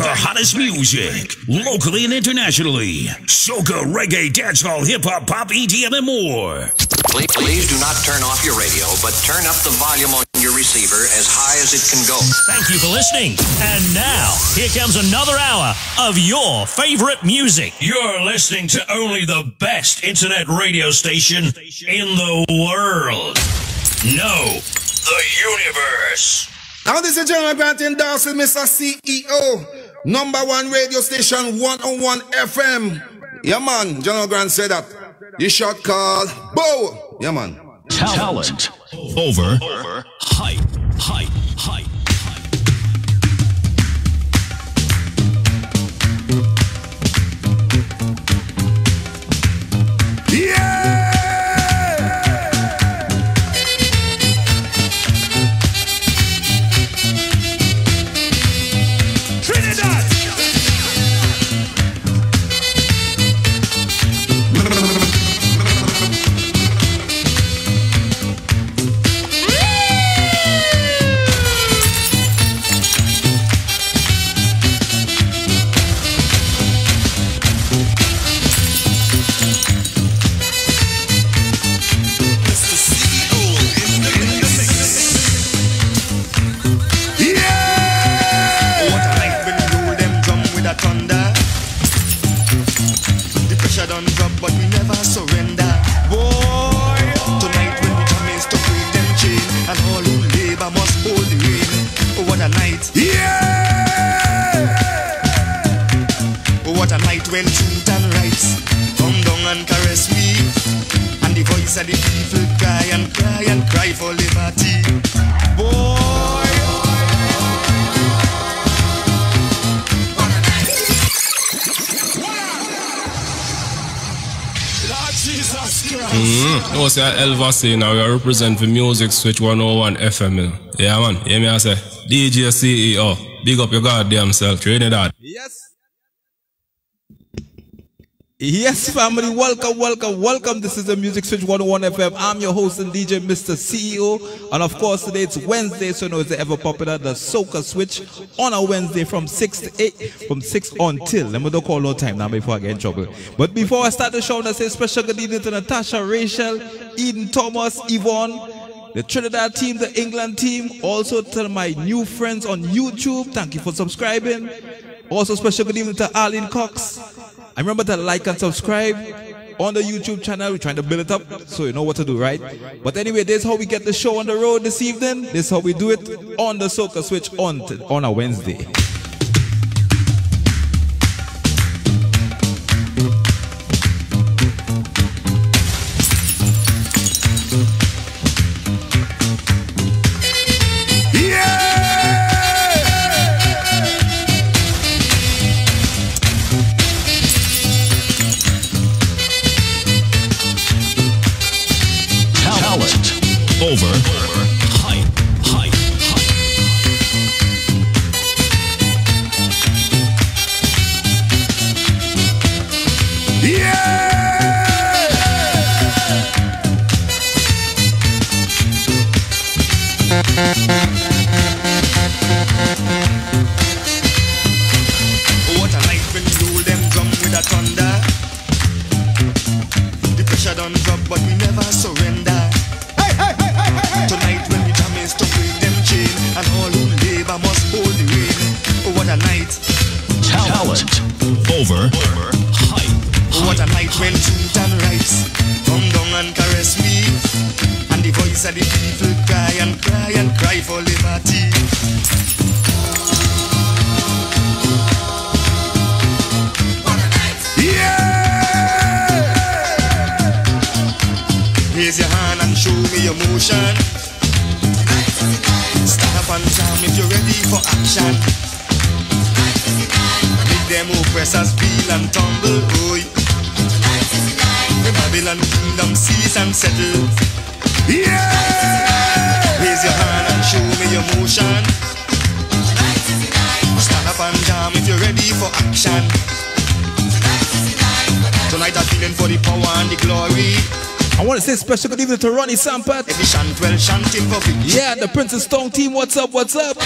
the hottest music, locally and internationally. Soca, reggae, dancehall, hip hop, pop, EDM, and more. Please, please do not turn off your radio, but turn up the volume on your receiver as high as it can go. Thank you for listening. And now, here comes another hour of your favorite music. You're listening to only the best internet radio station in the world. No, the universe. Now this is General Grant endorsing Mr. CEO, number one radio station 101 FM. Yeah man, General Grant said that. You shot call, bow. Yeah man. Talent, over, over, hype, hype, hype. Say Elva say now we represent the Music Switch 101 FM. Yeah man, hear me I say DJ CEO, big up your goddamn self, Trinidad. Yes. Yes, family, welcome, welcome, welcome. This is the Music Switch 101 FM. I'm your host and DJ, Mr. CEO. And of course, today it's Wednesday, so you know it's the ever popular, the Soca Switch on a Wednesday from 6 to 8, from 6 until. Let me don't call no time now before I get in trouble. But before I start the show, I say special good evening to Natasha, Rachel, Eden, Thomas, Yvonne, the Trinidad team, the England team. Also to my new friends on YouTube. Thank you for subscribing. Also special good evening to Arlene Cox. And remember to like and subscribe on the YouTube channel. We're trying to build it up so you know what to do, right? But anyway, this is how we get the show on the road this evening. This is how we do it on the Soca Switch on, on a Wednesday. to Ronnie Sampert. Yeah, the Princess Stone team, what's up, what's up?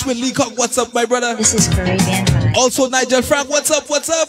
Ashwin Leacock, what's up, my brother? This is Caribbean Also, Nigel Frank, what's up, what's up?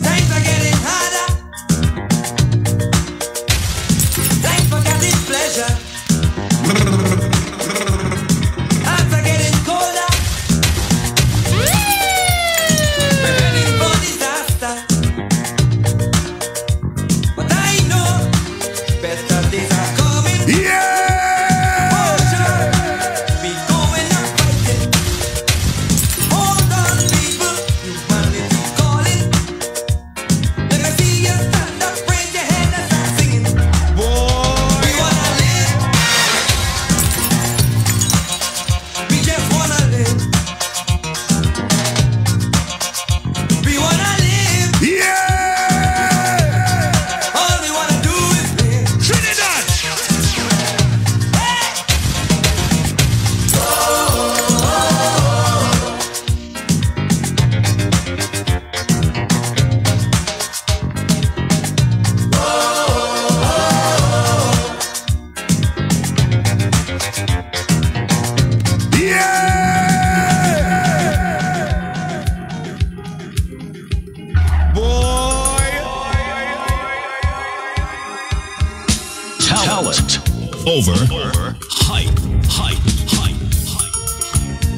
over, over. hype, hype, hype, hype.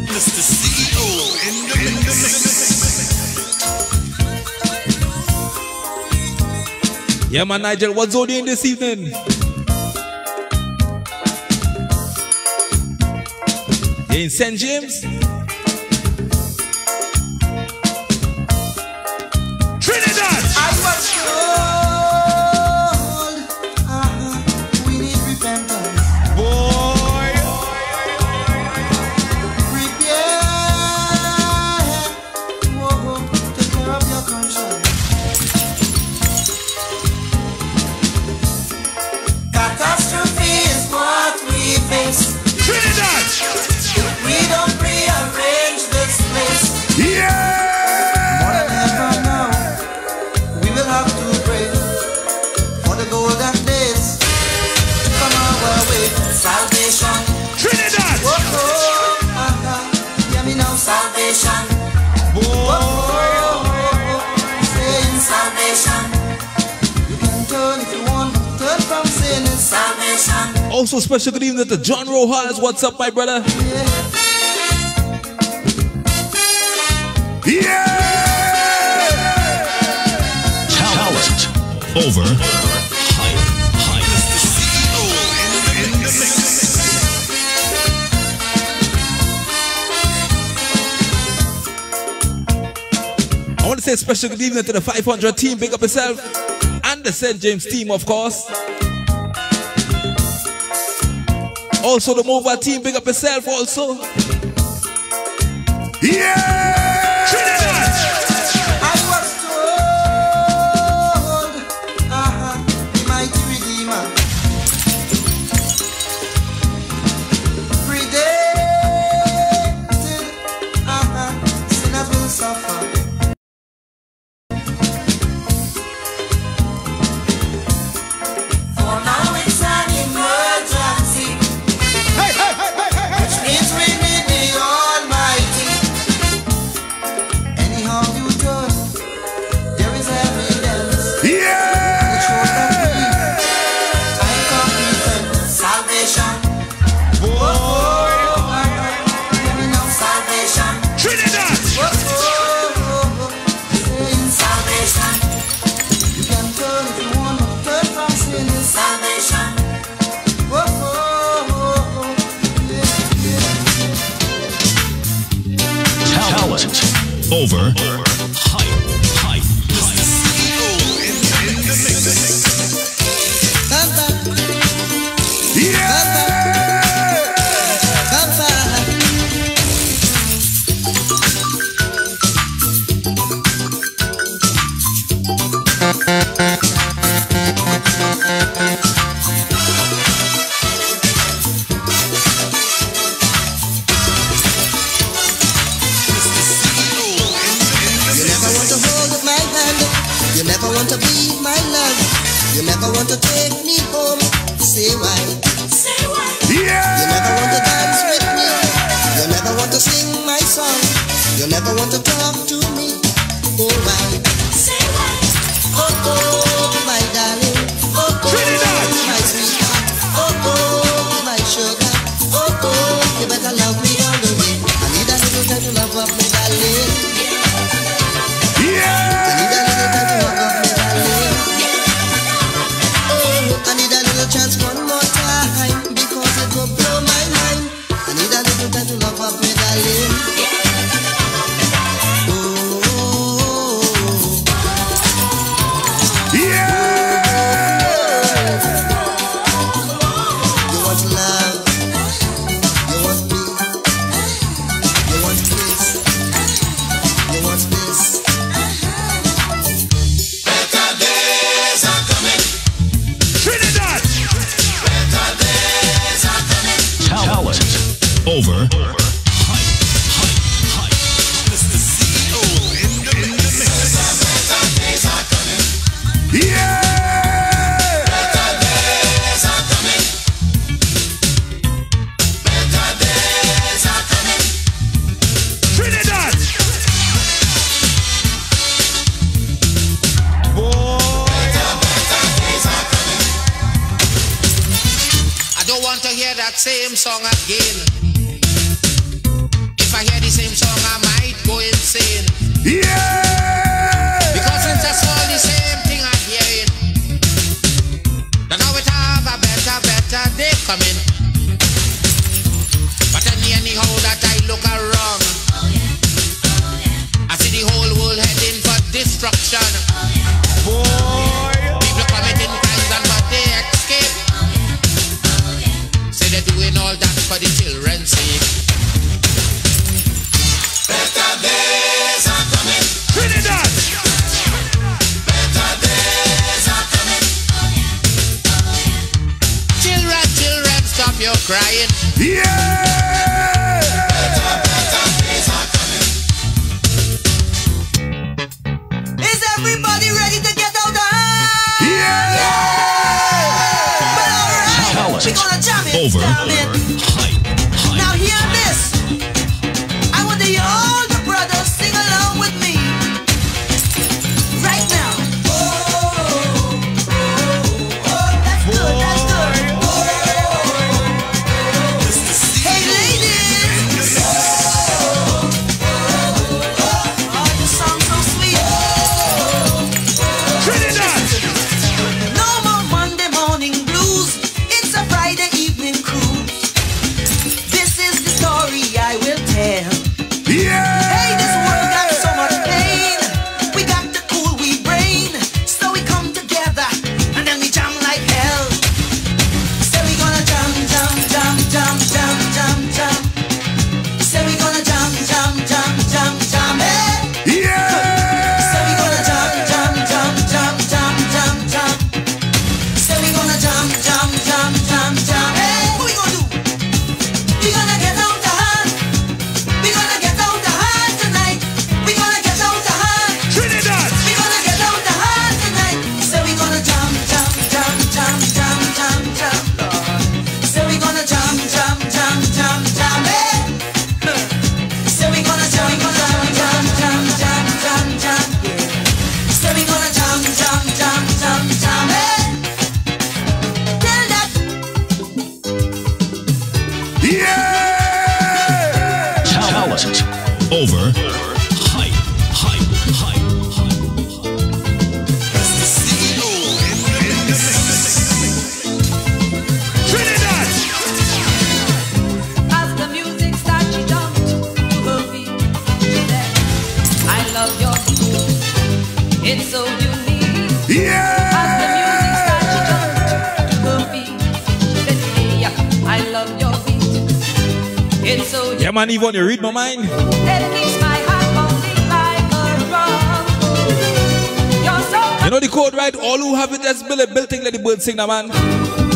Mr. CEO in the, mix. Yeah, man, Nigel, what's all doing this evening? In St. James? tuned into John Rojas. What's up, my brother? Yeah! Talent over. I want to say a special good evening to the 500 team. Big up yourself. And the St. James team, of course. Also the mover team, big up yourself also. Yeah! want to read my mind? You know the code, right? All who have it, that's build a building, let the bird sing, now, man.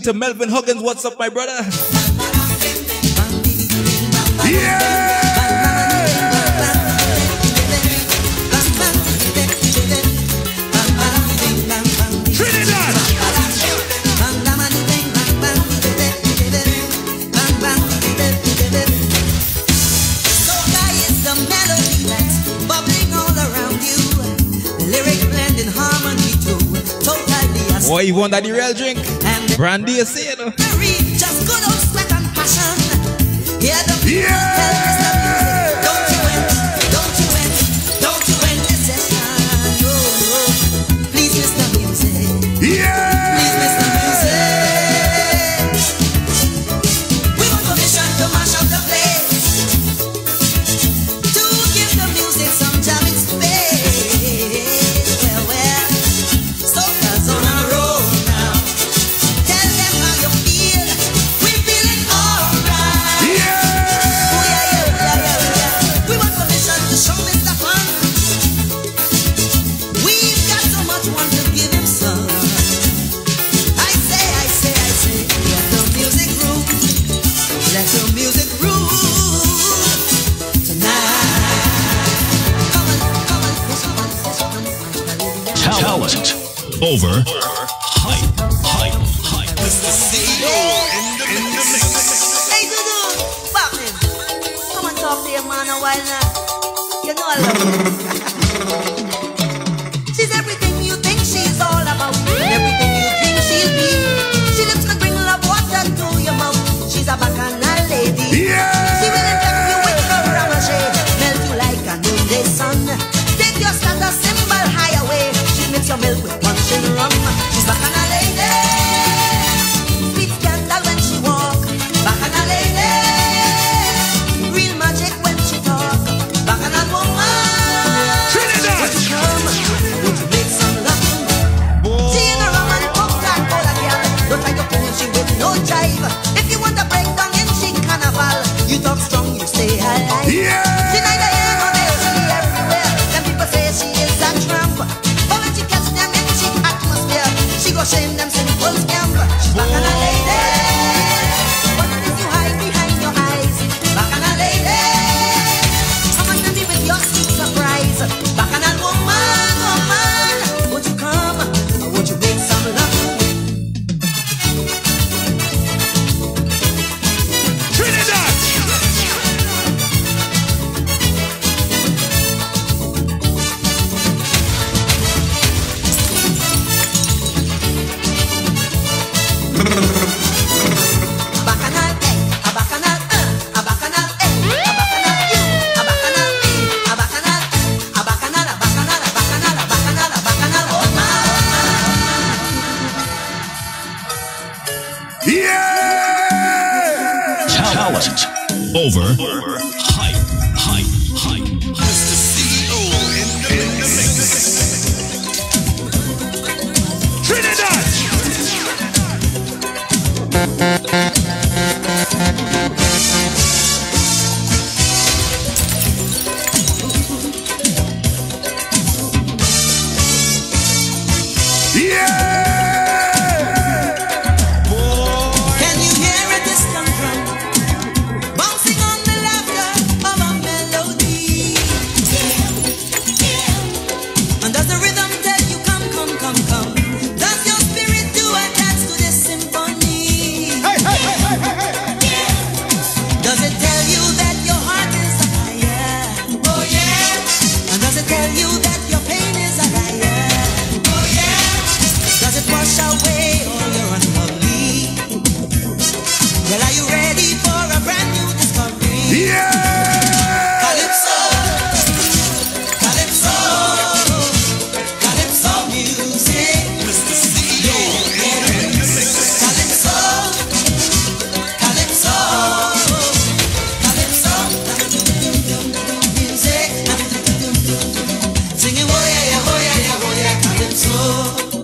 listen to Melvin Huggins. What's up, my brother? Yeah! You want that real drink? Brandy, you see it.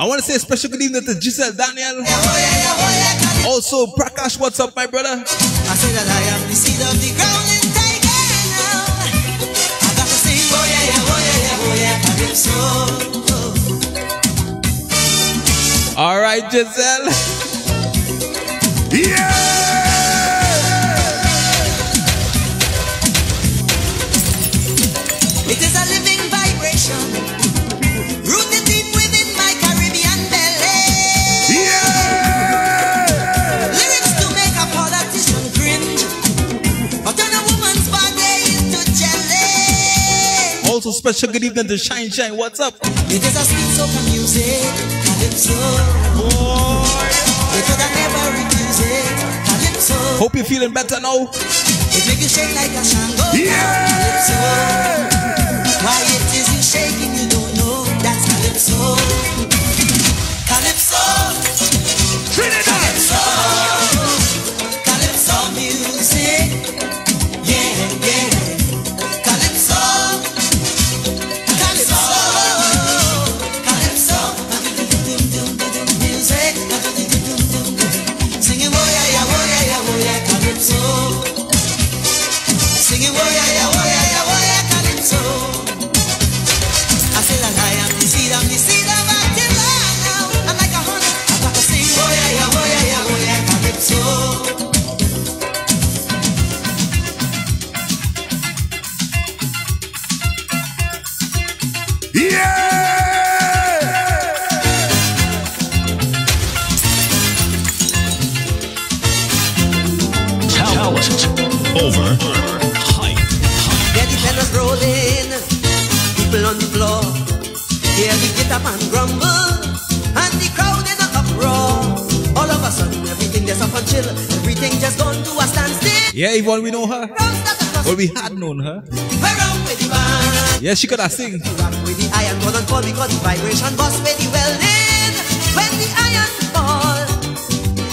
I want to say a special good evening to Giselle Daniel. Also, Prakash, what's up, my brother? I say that I am the seed of the ground and taken now. I got to sing, oh yeah, yeah, oh yeah, yeah, oh yeah, calypso. All right, Giselle. It Also, special good evening to Shine Shine. What's up? Is sweet soca music, calypso. Boy, could have never refuse it, calypso. Hope you're feeling better now. It make you shake like a shango, calypso. Why it shaking, you don't We had known her. Around with the band. Yeah, she could have sing. With the iron gone and fall because the vibration bust with the welding. When the iron fall,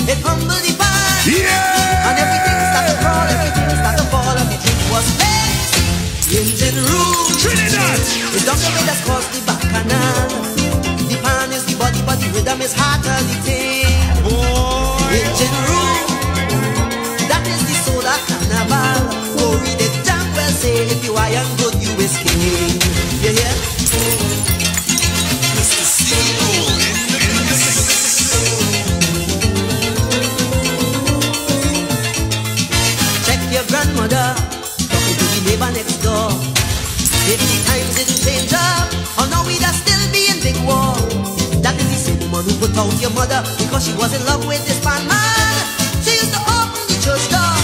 it humble the pan. Yeah. And everything start to crawl, everything start to fall, and the drink was made. Engine room. Trinidad. It's down the way that's caused the back canal. The pan is the body, but the rhythm is harder the thing. Boy. Engine room. Mother because she was in love with this man man. She used to open the church door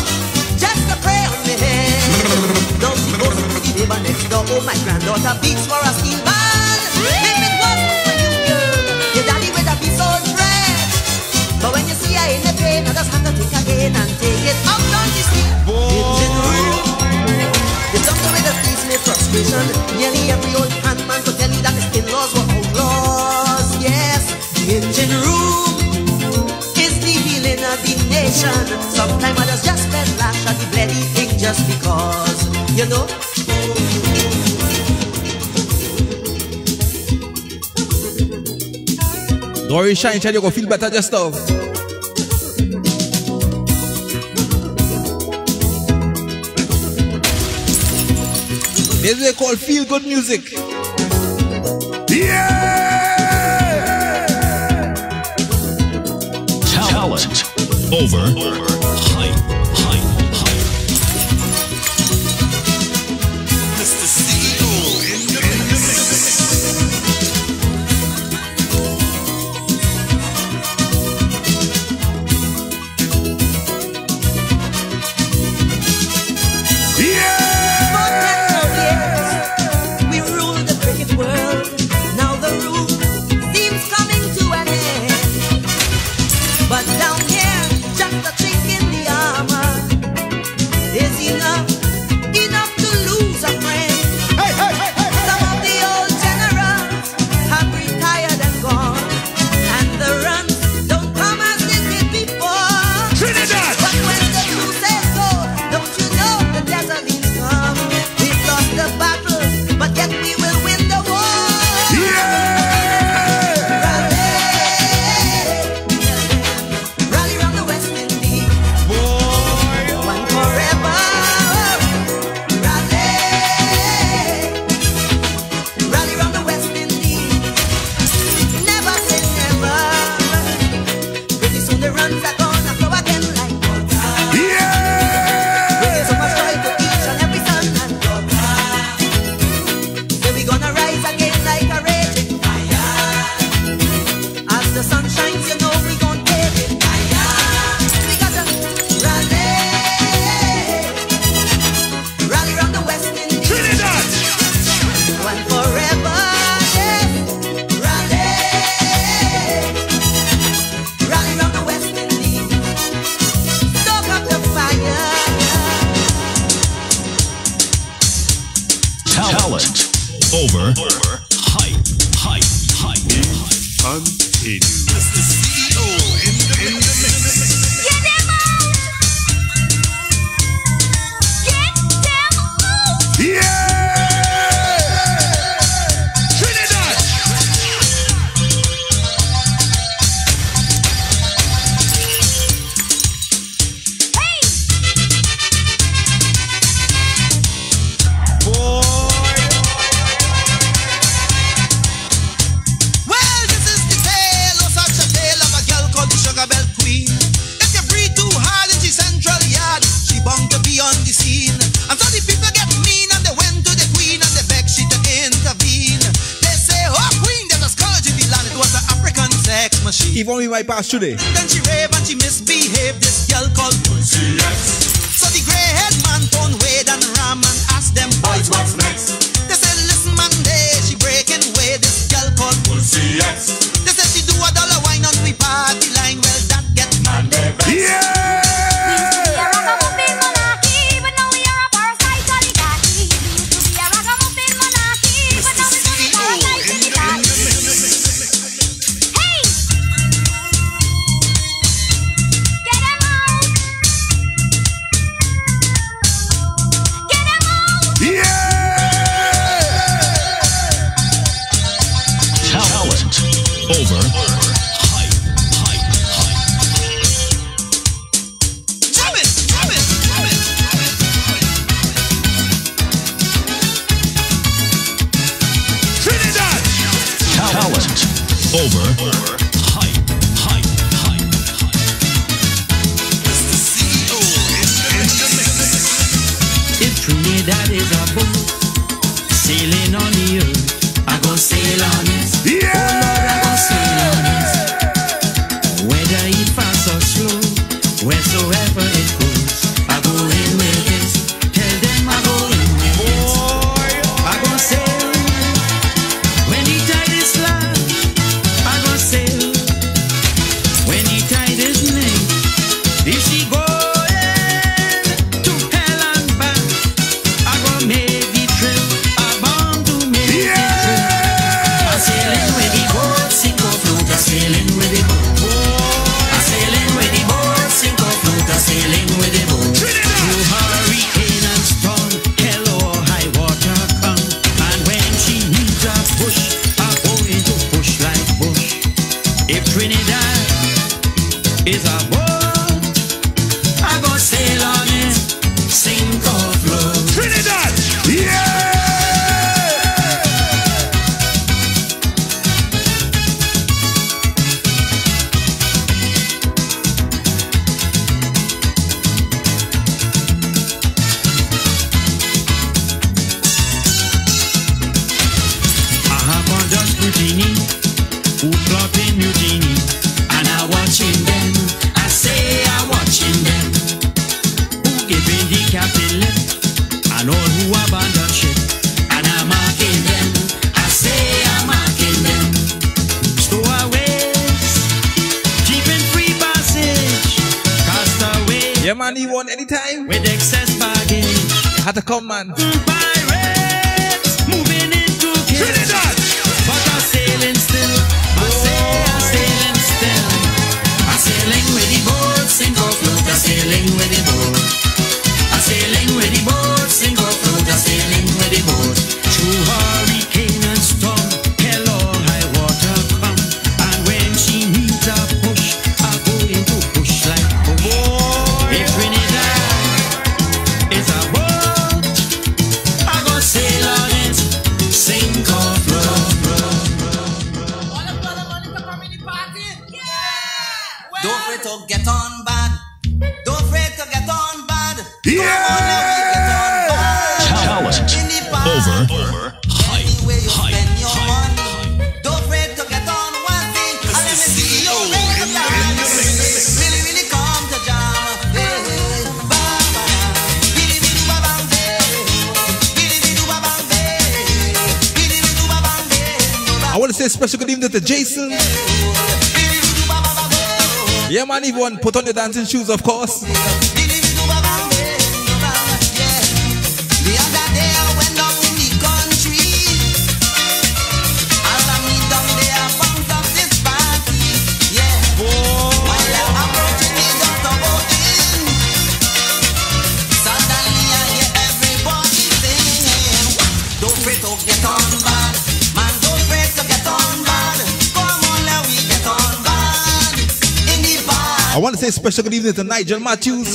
just to pray on me head. Now she goes to the neighbor next door. Oh, my granddaughter beats for a steel band. If it wasn't for you, girl, your daddy would have been so dread. But when you see her in the pain, I just have to think again and take it out on the street. Engine room. You don't know where the police made frustration. Nearly every old passion. Sometimes I just spend lash at the bloody thing just because, you know. Dory Shine, you go feel better just now. This is called feel good music. Yeah! over, over. hype. Put on your dancing shoes, of course. special good evening tonight, Nigel Matthews,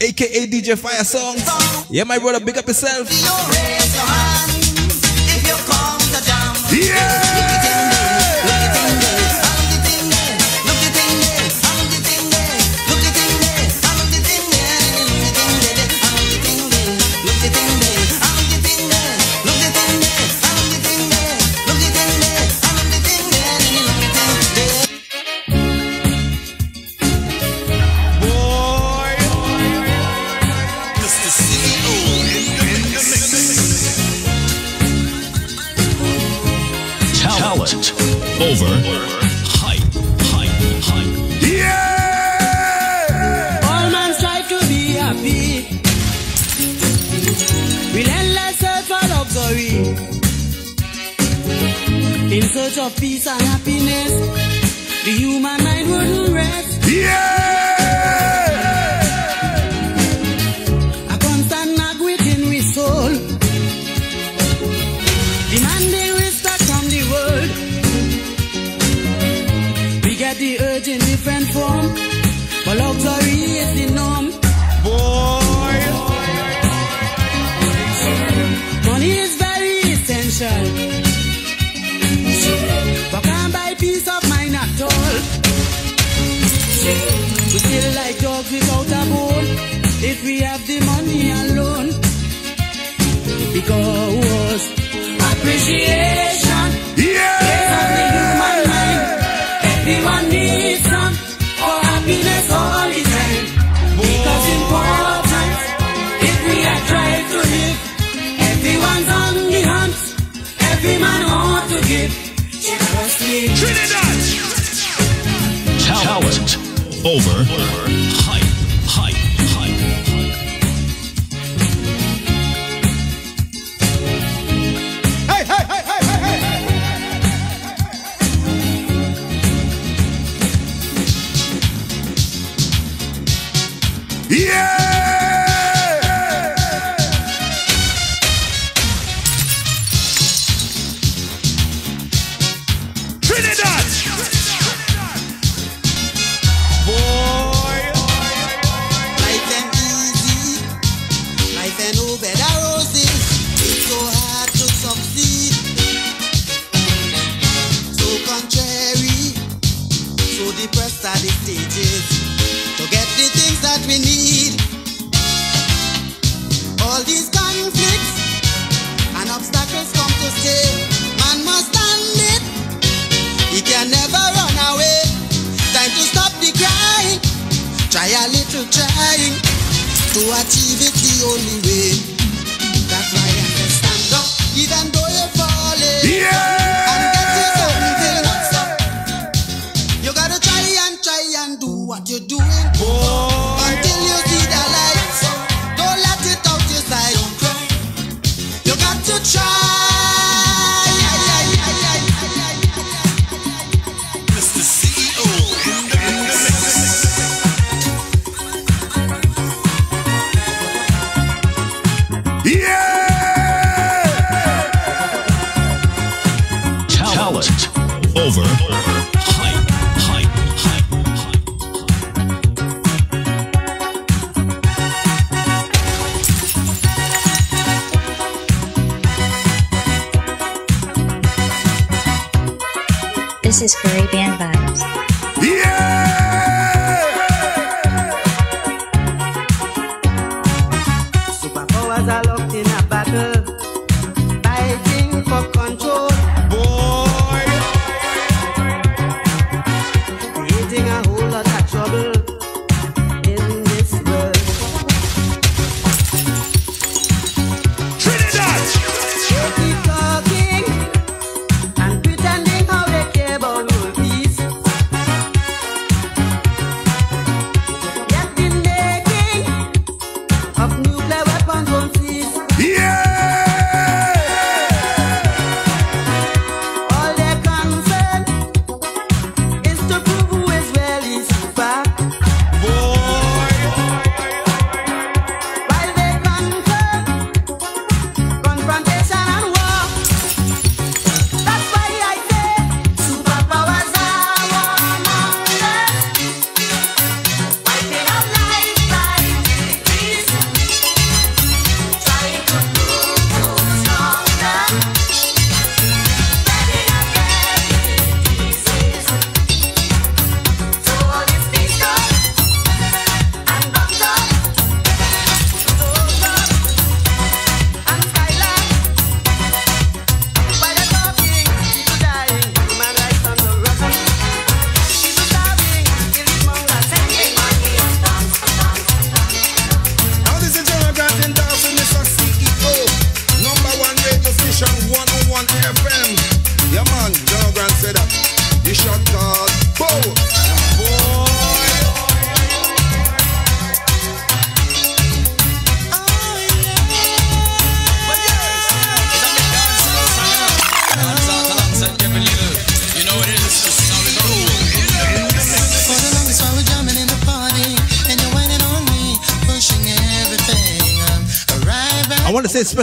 aka DJ Fire Songs. Yeah, my brother, big up yourself.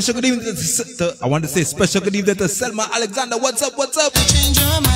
special good evening. To, I want to say special good evening to Selma Alexander. What's up? What's up?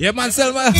Yeah, man, Selma.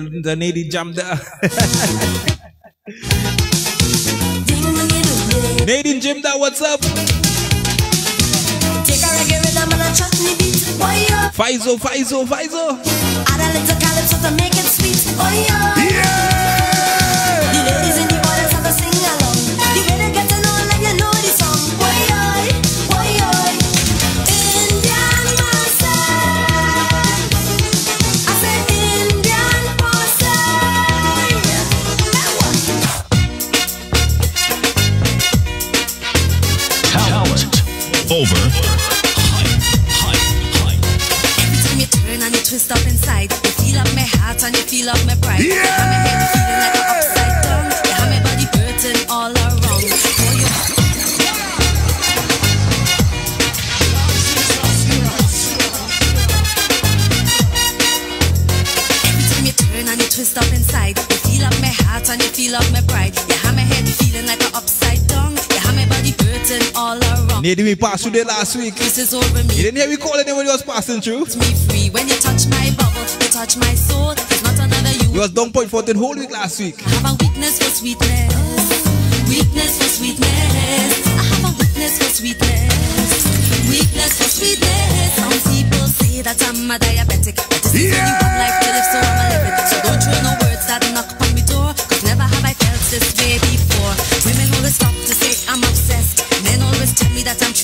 The, the lady jam there. Nadine Jim, that what's up? Take a reggae rhythm and a chutney beat. Boy, yo. Faizo, Faizo, Faizo. Add a little calypso to make it sweet. Boy, yo. The feel up my pride. You have my head feeling like an upside down. You have my body hurting all around. Nadine, we passed through there last week. This is over me. You didn't hear me calling when he was passing through? me free when you touch my bubble, you touch my soul. There's not another you. He was down point 14 whole week last week. I have a weakness for sweetness, weakness for sweetness. I have a weakness for sweetness, weakness for sweetness. Some people say that I'm a diabetic, but this is only one life to live, so I'ma. So don't throw no words that knock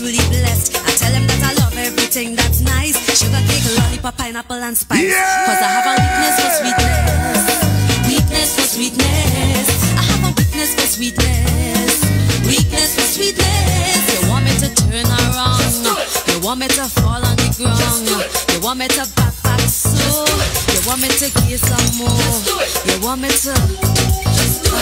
truly blessed. I tell them that I love everything that's nice. Sugar cake, lollipop, pineapple, and spice. Cause I have a weakness for sweetness. Weakness for sweetness. I have a weakness for sweetness. Weakness for sweetness. You want me to turn around. You want me to fall on the ground. You want me to back back so. You want me to give some more. You want me to.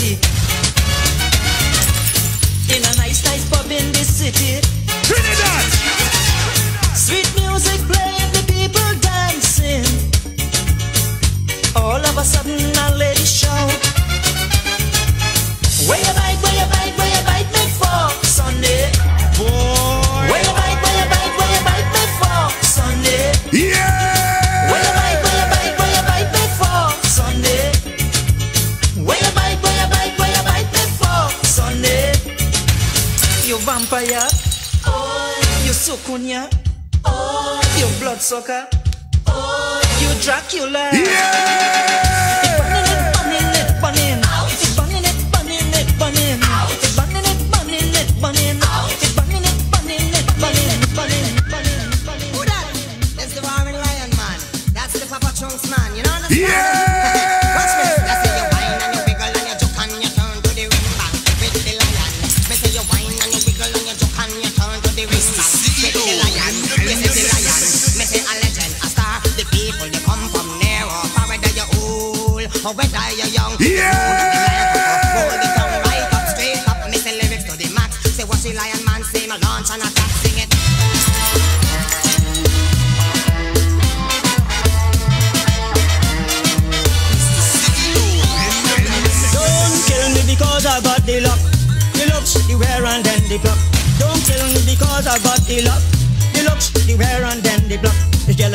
city. In a nice, nice pub in this city. Trinidad! Sweet music playing, the people dancing. All of a sudden, a lady shout. Where You soucouyant. You bloodsucker. You Dracula. Yeah.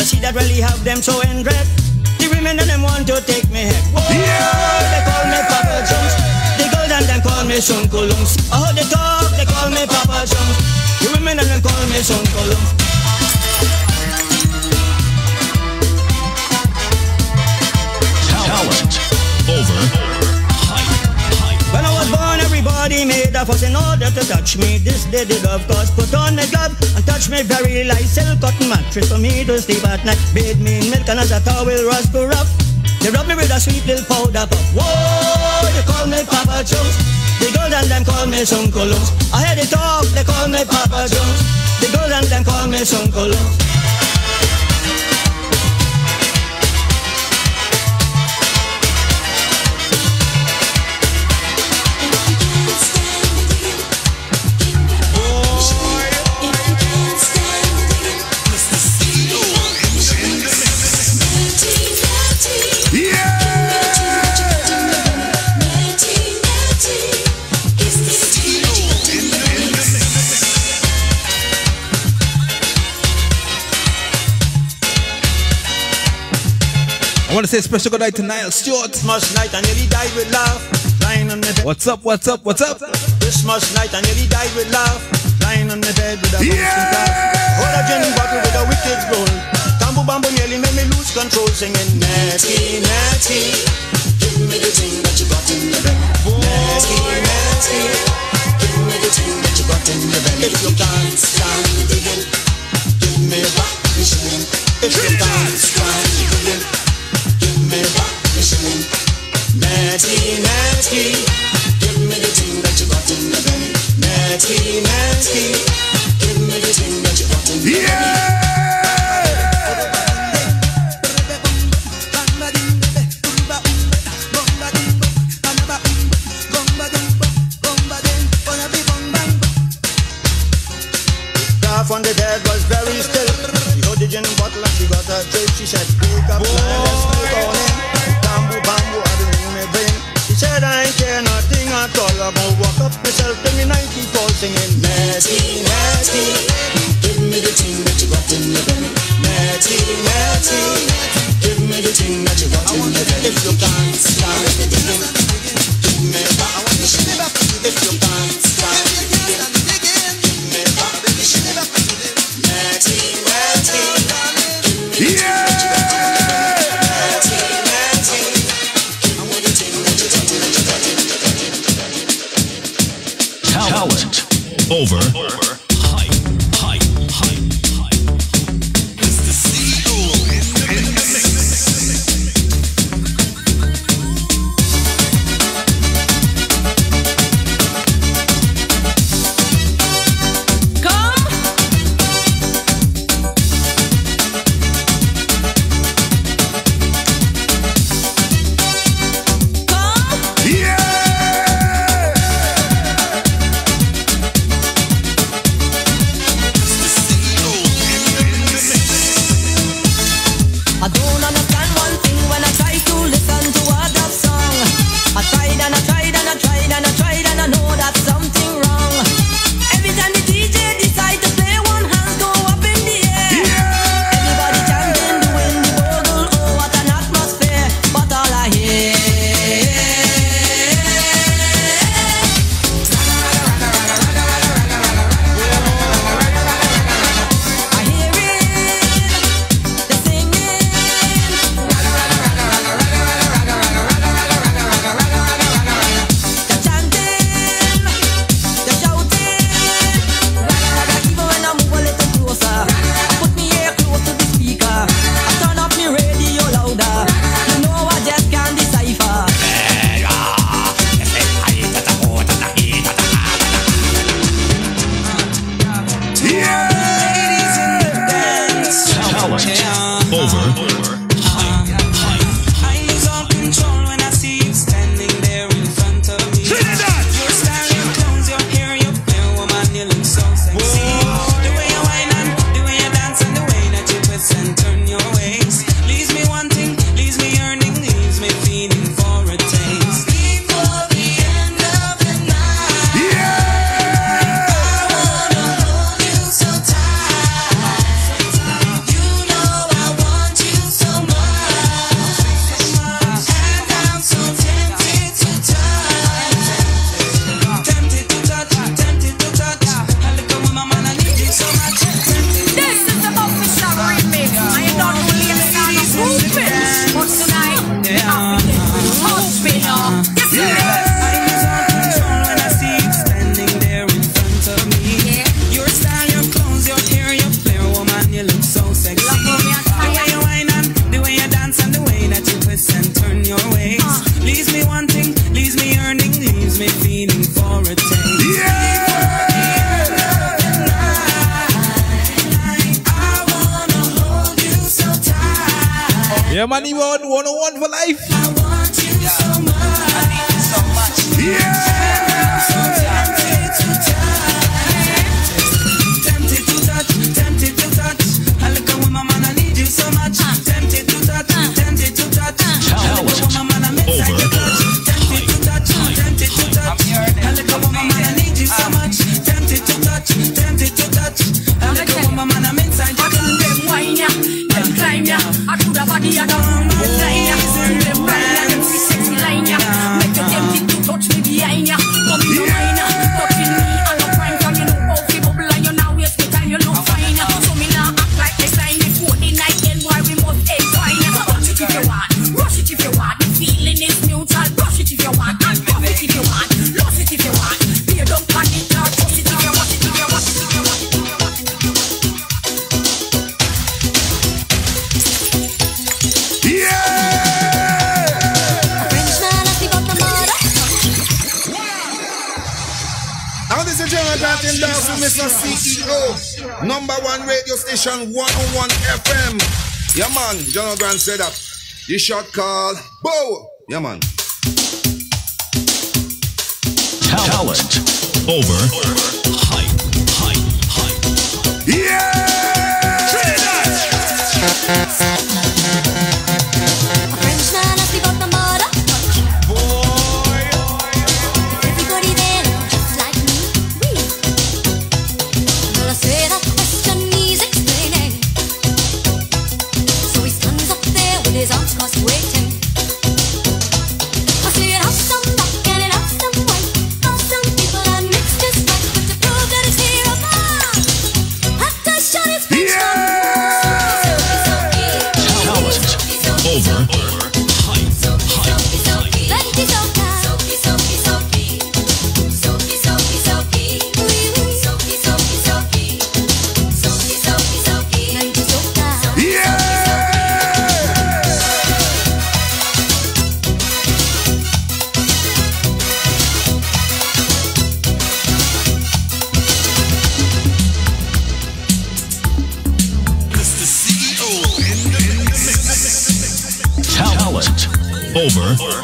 Jealousy that really have them so dread. The women and them want to take me head. Whoa, they call me Papa Jones. The girls and them call me Son Columns. Oh, they talk, they call me Papa Jones. The women and them call me Son Columns. Fuss in order to touch me. This they did, of course. Put on a glove and touch me very light. Silk cotton mattress for me to sleep at night. Bathe me in milk and as a towel rust rough. They rub me with a sweet little powder puff. Whoa, they call me Papa Jones. The girls and them call me Son Columns. I hear they talk, they call me Papa Jones. The girls and them call me Son Columns. Want to say a special good night to Niall Stewart. Christmas night, I nearly died with love. Lying on the bed. What's up? What's up? What's up? Christmas night, I nearly died with love. Lying on the bed with a bouncing cough. Hold a gin bottle with a wicked roll. Tamboo bamboo nearly made me lose control, singing Natty, Natty. Give me the thing that you got in your belly. Natty, Natty. Give me the thing that you got in your belly. If you can't stand the give me back the shilling. If you can't stand digging, give me the Natty. Give me the thing that you got in Natty. Give me the thing that you got in the still. She the said, Wake up, man, singing, Natty, Natty. Give me the thing that you got in your belly. Natty, Natty. Give me the thing that you got in your belly. If you can't stand the digging, You shot over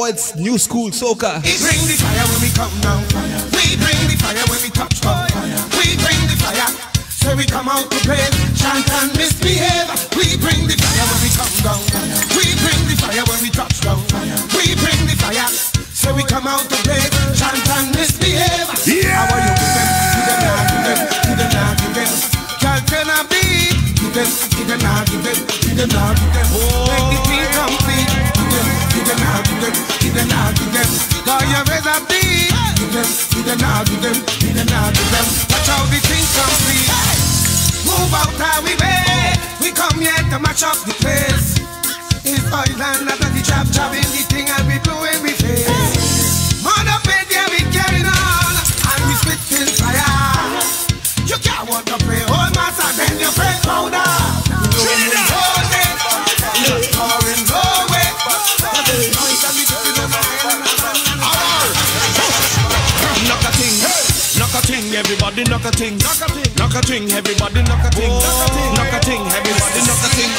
the second hour it's new school soca. We bring the fire when we come down. Fire. We bring the fire when we touch down. Fire. We bring the fire. Say we come out to play, chant and misbehave. We bring the fire when we come down. Fire. We bring the fire when we touch down. Fire. We bring the fire. Say we come out to play, chant and misbehave. Yeah. How are you give them? Give them now, give them, give them now, give them. Can't turn a beat. Give them, give them now, give them, give them now, give them. Make the thing you raise a beat. Give them, give them now, give them, give them now, give them. Watch how the thing complete. Move out how we way. We come here to match up the place. It's Island that the chop chop in the thing and we blowing we face. Everybody knock a ting, knock a ting, knock a ting, everybody knock a ting, knock a ting, everybody knock a ting,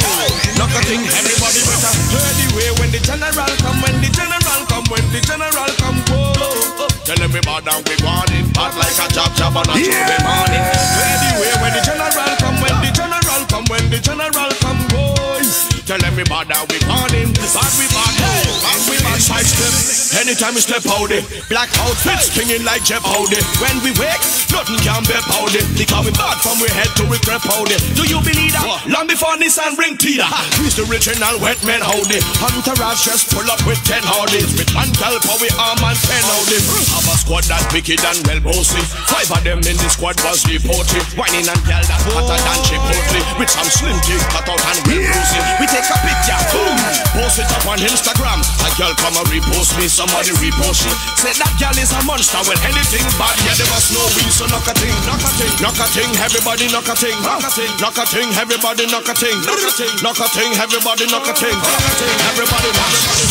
knock a ting, everybody better hear the way when the general come, when the general come, when the general come, whoa. Tell everybody that. We want it, bad like a job job on a Tuesday morning. Hear the way when the general come, when the general come, when the general come, whoa. Tell everybody we want him, bad we bad, bad we bad side step. Anytime we step out it, black outfits stinging like Jeff Howdy. When we wake, nothing can be powdy. Because we bad from we head to we crep howdy. Do you believe that? Long before Nissan bring Tita, we's the original wet man howdy. Entourage just pull up with ten howdies. With one for we arm and ten howdy. Have a squad that wicked and well bossy. Five of them in the squad was reported. Whining and girl that hotter than Chipotle. With some slim thing cut out and well bruisey. We take a picture, boom, post it up on Instagram. A girl come and repost me, somebody repost me. Say that girl is a monster when anything bad, yeah, there was no we, so knock a thing, knock a thing, knock a thing, everybody knock a thing, knock a thing, knock a thing, everybody knock a thing, knock a thing, knock a thing, everybody knock a thing, knock a thing, everybody knock a thing.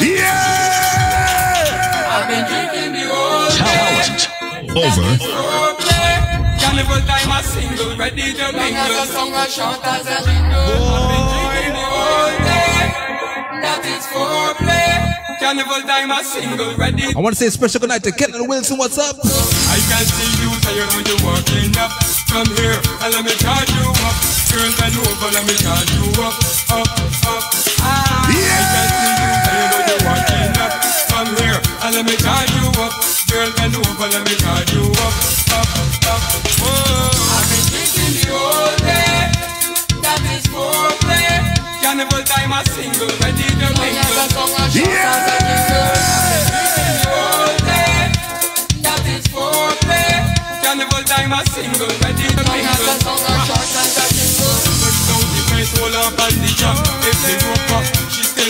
Yeah! I've been drinking the old Talent over. Carnival time a single, ready to mingle. Long as a song as short as a jingle. I've been drinking the whole day. That is foreplay. Carnival time a single, ready. I want to say a special good night to Kenton Wilson. What's up? I can see you, so you know you're walking up. Come here and let me charge you up. Girl, bend over, let me charge you up. Up, up. Ah, I and let me charge you up. Girl, bend over, let me charge you up. Up, up. Whoa. I've been drinking the whole day. That is foreplay. Carnival time a single, ready to oh, mingle. Yeah. That is foreplay. Carnival time a single, ready to oh, mingle. Push down the face, hold up on the jump. If they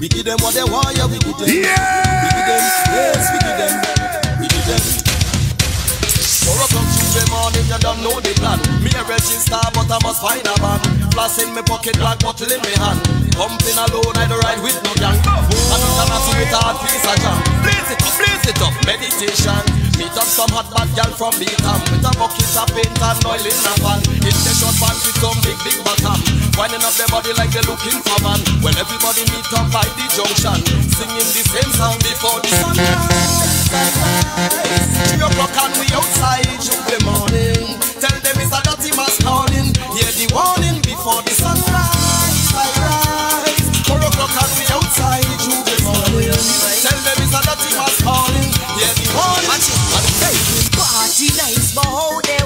We give them what they want, yeah, we give them. Yeah. We give them, yes, we give them. We give them. Four o'clock Tuesday morning, you don't know the plan. Me a register, but I must find a van. Flash in my pocket, black bottle in my hand. Pumping alone, I don't ride with no gang. And you cannot see with hard piece of jam. Blaze it up, blaze it up, meditation. Meet up some hot bad gal from Vietnam With a bucket of paint and oil in a pan In the short pants with some big big bottom Winding up their body like they're looking for man When everybody meet up by the junction Singing the same song before the sun Three o'clock and we outside Tuesday morning Tell them it's a dirty calling Hear the warning before the sunrise I rise Four o'clock and we outside Tuesday morning Tell them Hear the warning Party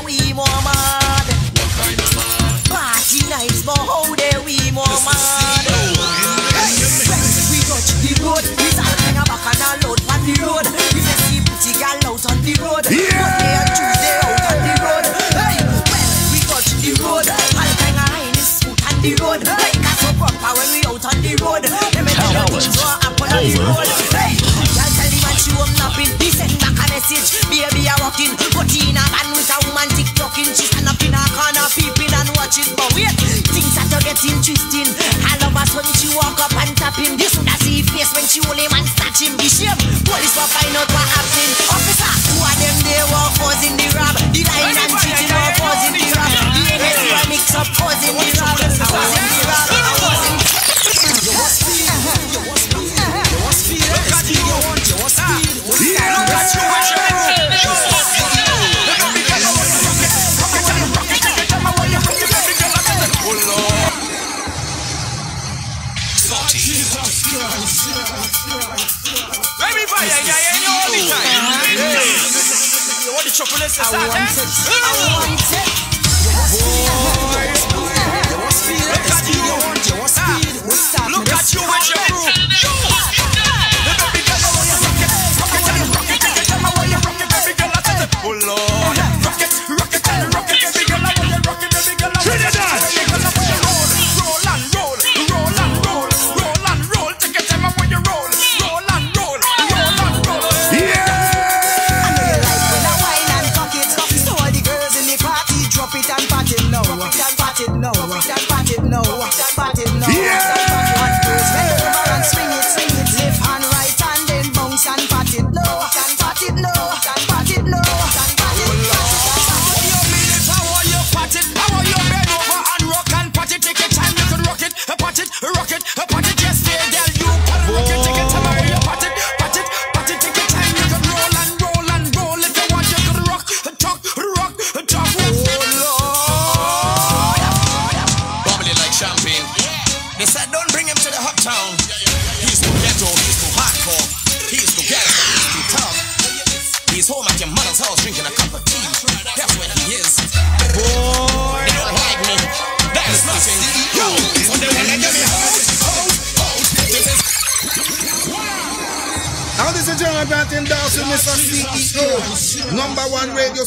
the road. Hey, got some when we out on the road. Let me tell you. Hey, home napping. He sent back a message, baby a walking. But he in a man with a woman tick tocking. She stand up in a corner peeping and watching. But wait, things are to get interesting. All of a sudden she walk up and tap him. You should have see his face when she hold him and snatch him. Be shame, police will find out what happened. Officer, who are them there were causing the rob? The lying and cheating were causing the rob. The NSC were mix up causing the rob. Causing the rob. Causing the rob. You must feel, you must feel, you must feel. Look at you. Look at you with your crew.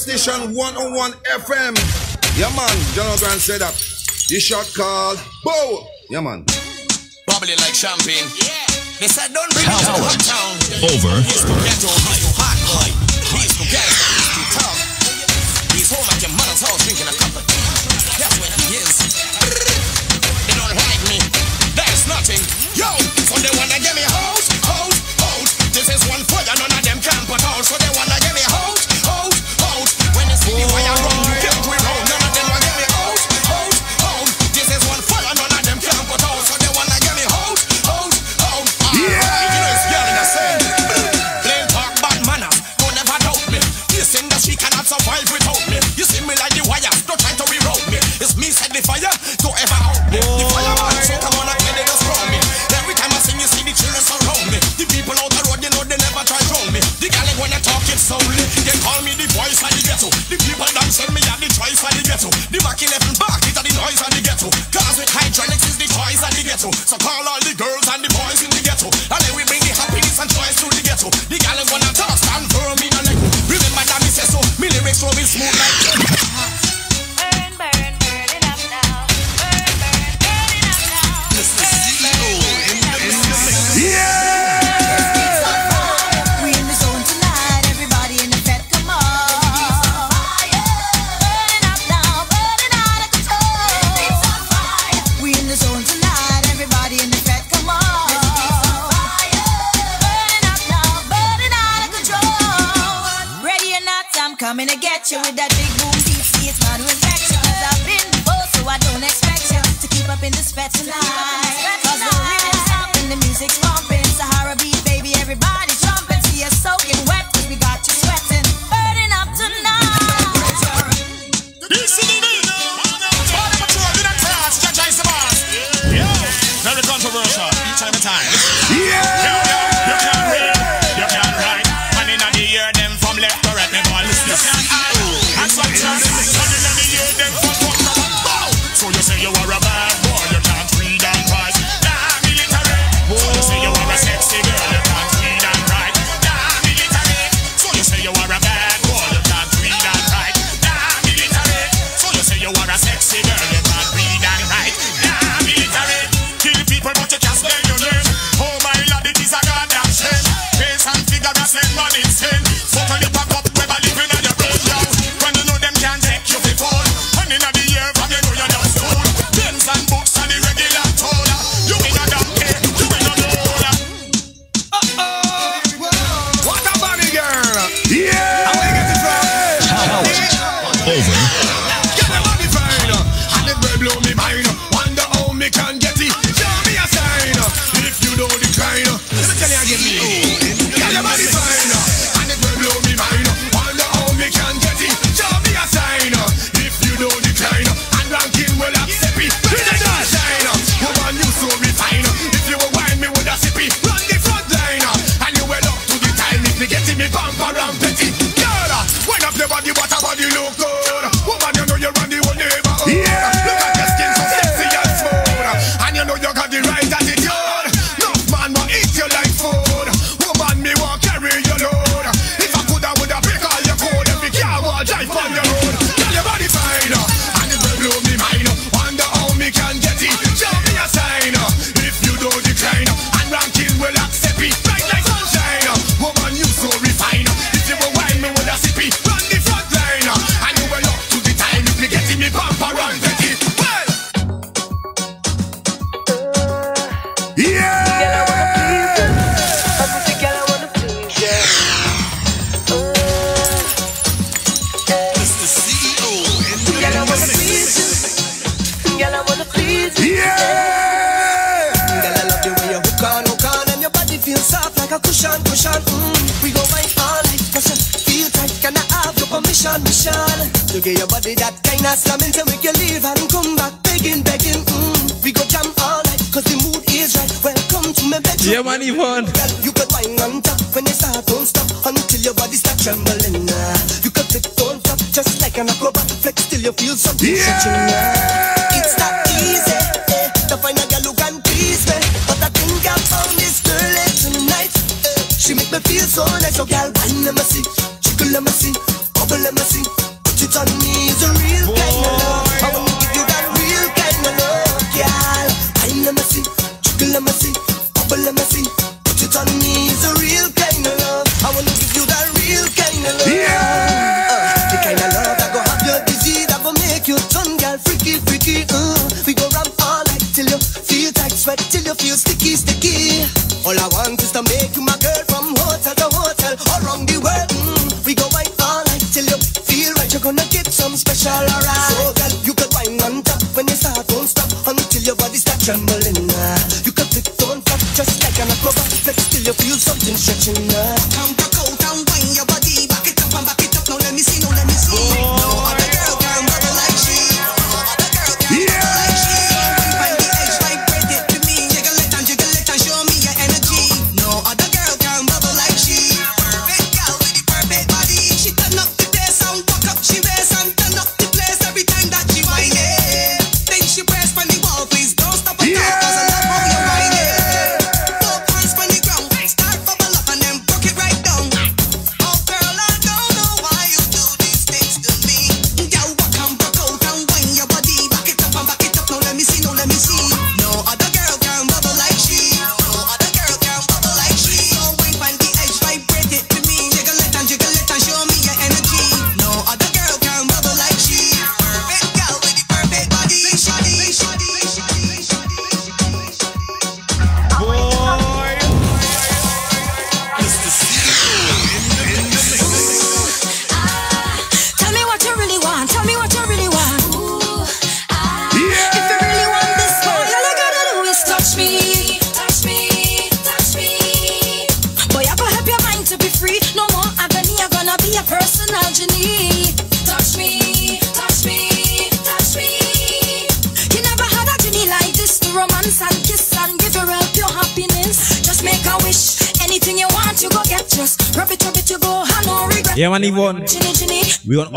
station 101 FM. Yeah, man. General Grant said that. This shot called Bow. Yeah, man. Bubbly like champagne. Yeah. They said don't bring it to uptown. Over.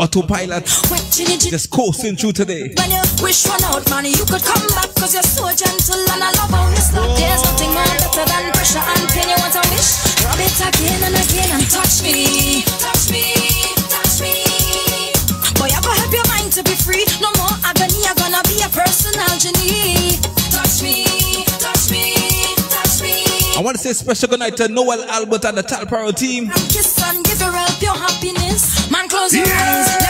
autopilot just coursing through today. When you wish one out, man, you could come back because you're so gentle and I love how you slap. There's nothing more better than pressure and pain. You want to wish? Rub it again and again and touch me, touch me, touch me. Boy, I help your mind to be free. No more agony, I'm gonna be a personal genie. Touch me, touch me. touch me. I want to say special good night to Noel Albert and the Talparo team. And kiss and give your help, you're happy close your eyes.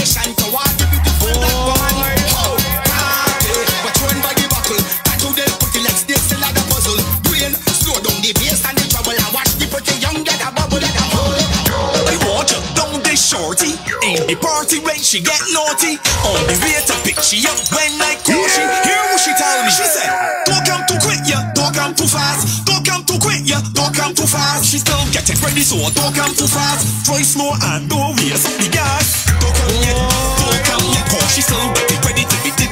the beautiful party. But by the buckle. Still puzzle. Slow down the bass and the trouble. Watch the pretty young bubble. I watch down the shorty. In the party when she get naughty. On the way to pick she up when I call yeah. she. Hear what she tell me. She said, don't come too quick, yeah. Don't come too fast quick, yeah, don't come too fast. She's still getting ready, so don't come too fast. Try slow and don't waste the gas. Don't come yet, don't come yet, cause she's still getting ready to be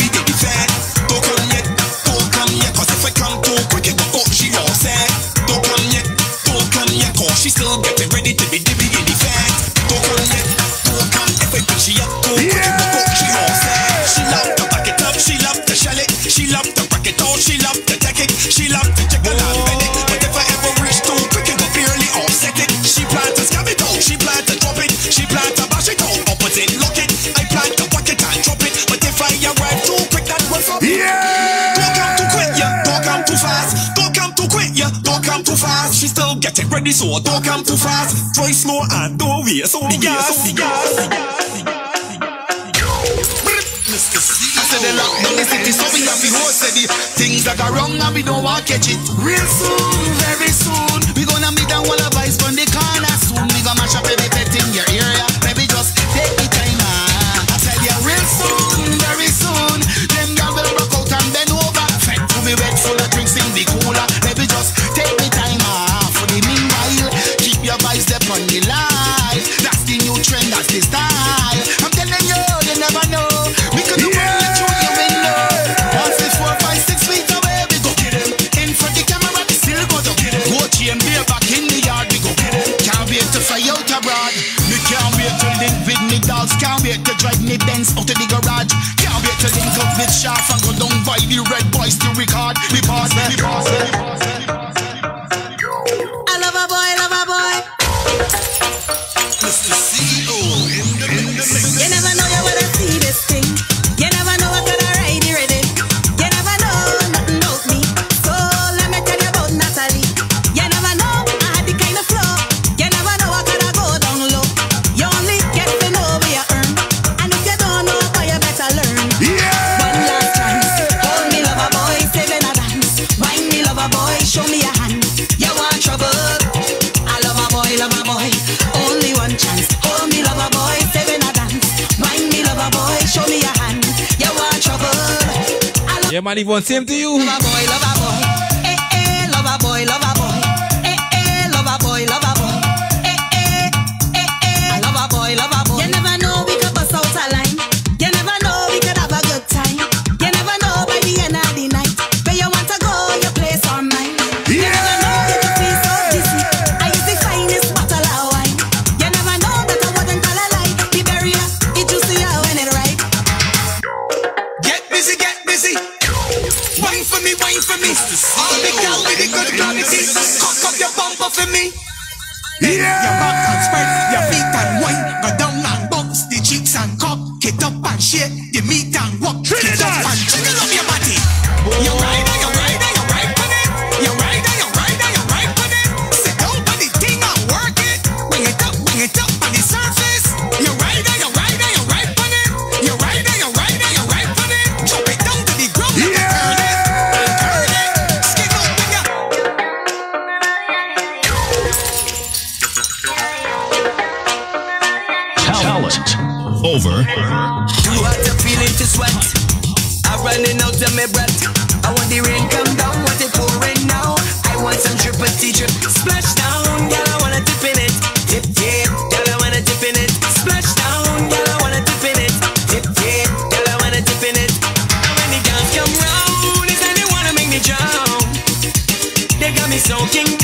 Ready so don't come too fast. Try slow and don't waste So the gas, the gas, the gas, the gas Say they lock down the city, so we have to host the things that are wrong and we don't want to catch it. Real soon. you ready? man, even seem to you. Love a boy, love a boy. Over. Too hot to feeling to sweat. I'm running out of my breath. I want the rain come down, want it pouring now. I want some triple teacher. Splash down, girl, I wanna dip in it. Dip, dip, girl, I wanna dip in it. Splash down, girl, I wanna dip in it. Dip, dip, girl, I wanna dip in it. And when the girls come round, it's like they wanna make me drown. They got me soaking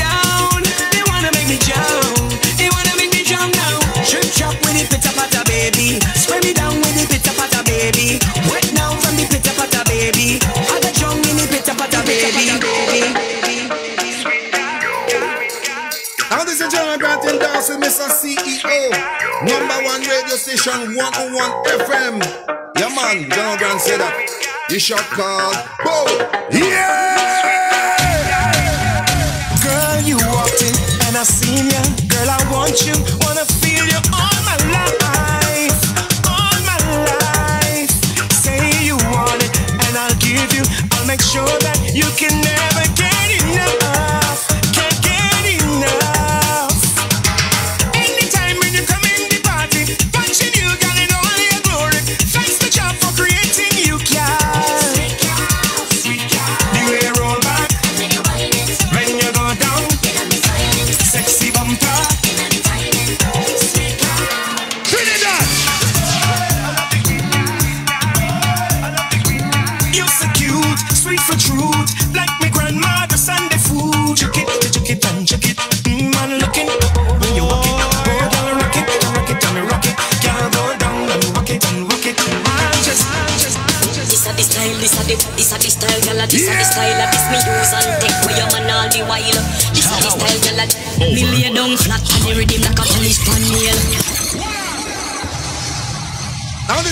radio 101 FM. Yeah, man, General Grant said that. You shot called Bow. Yeah! Girl, you walked in and I seen ya. Girl, I want you, wanna feel you all my life, all my life. Say you want it and I'll give you. I'll make sure that you can never get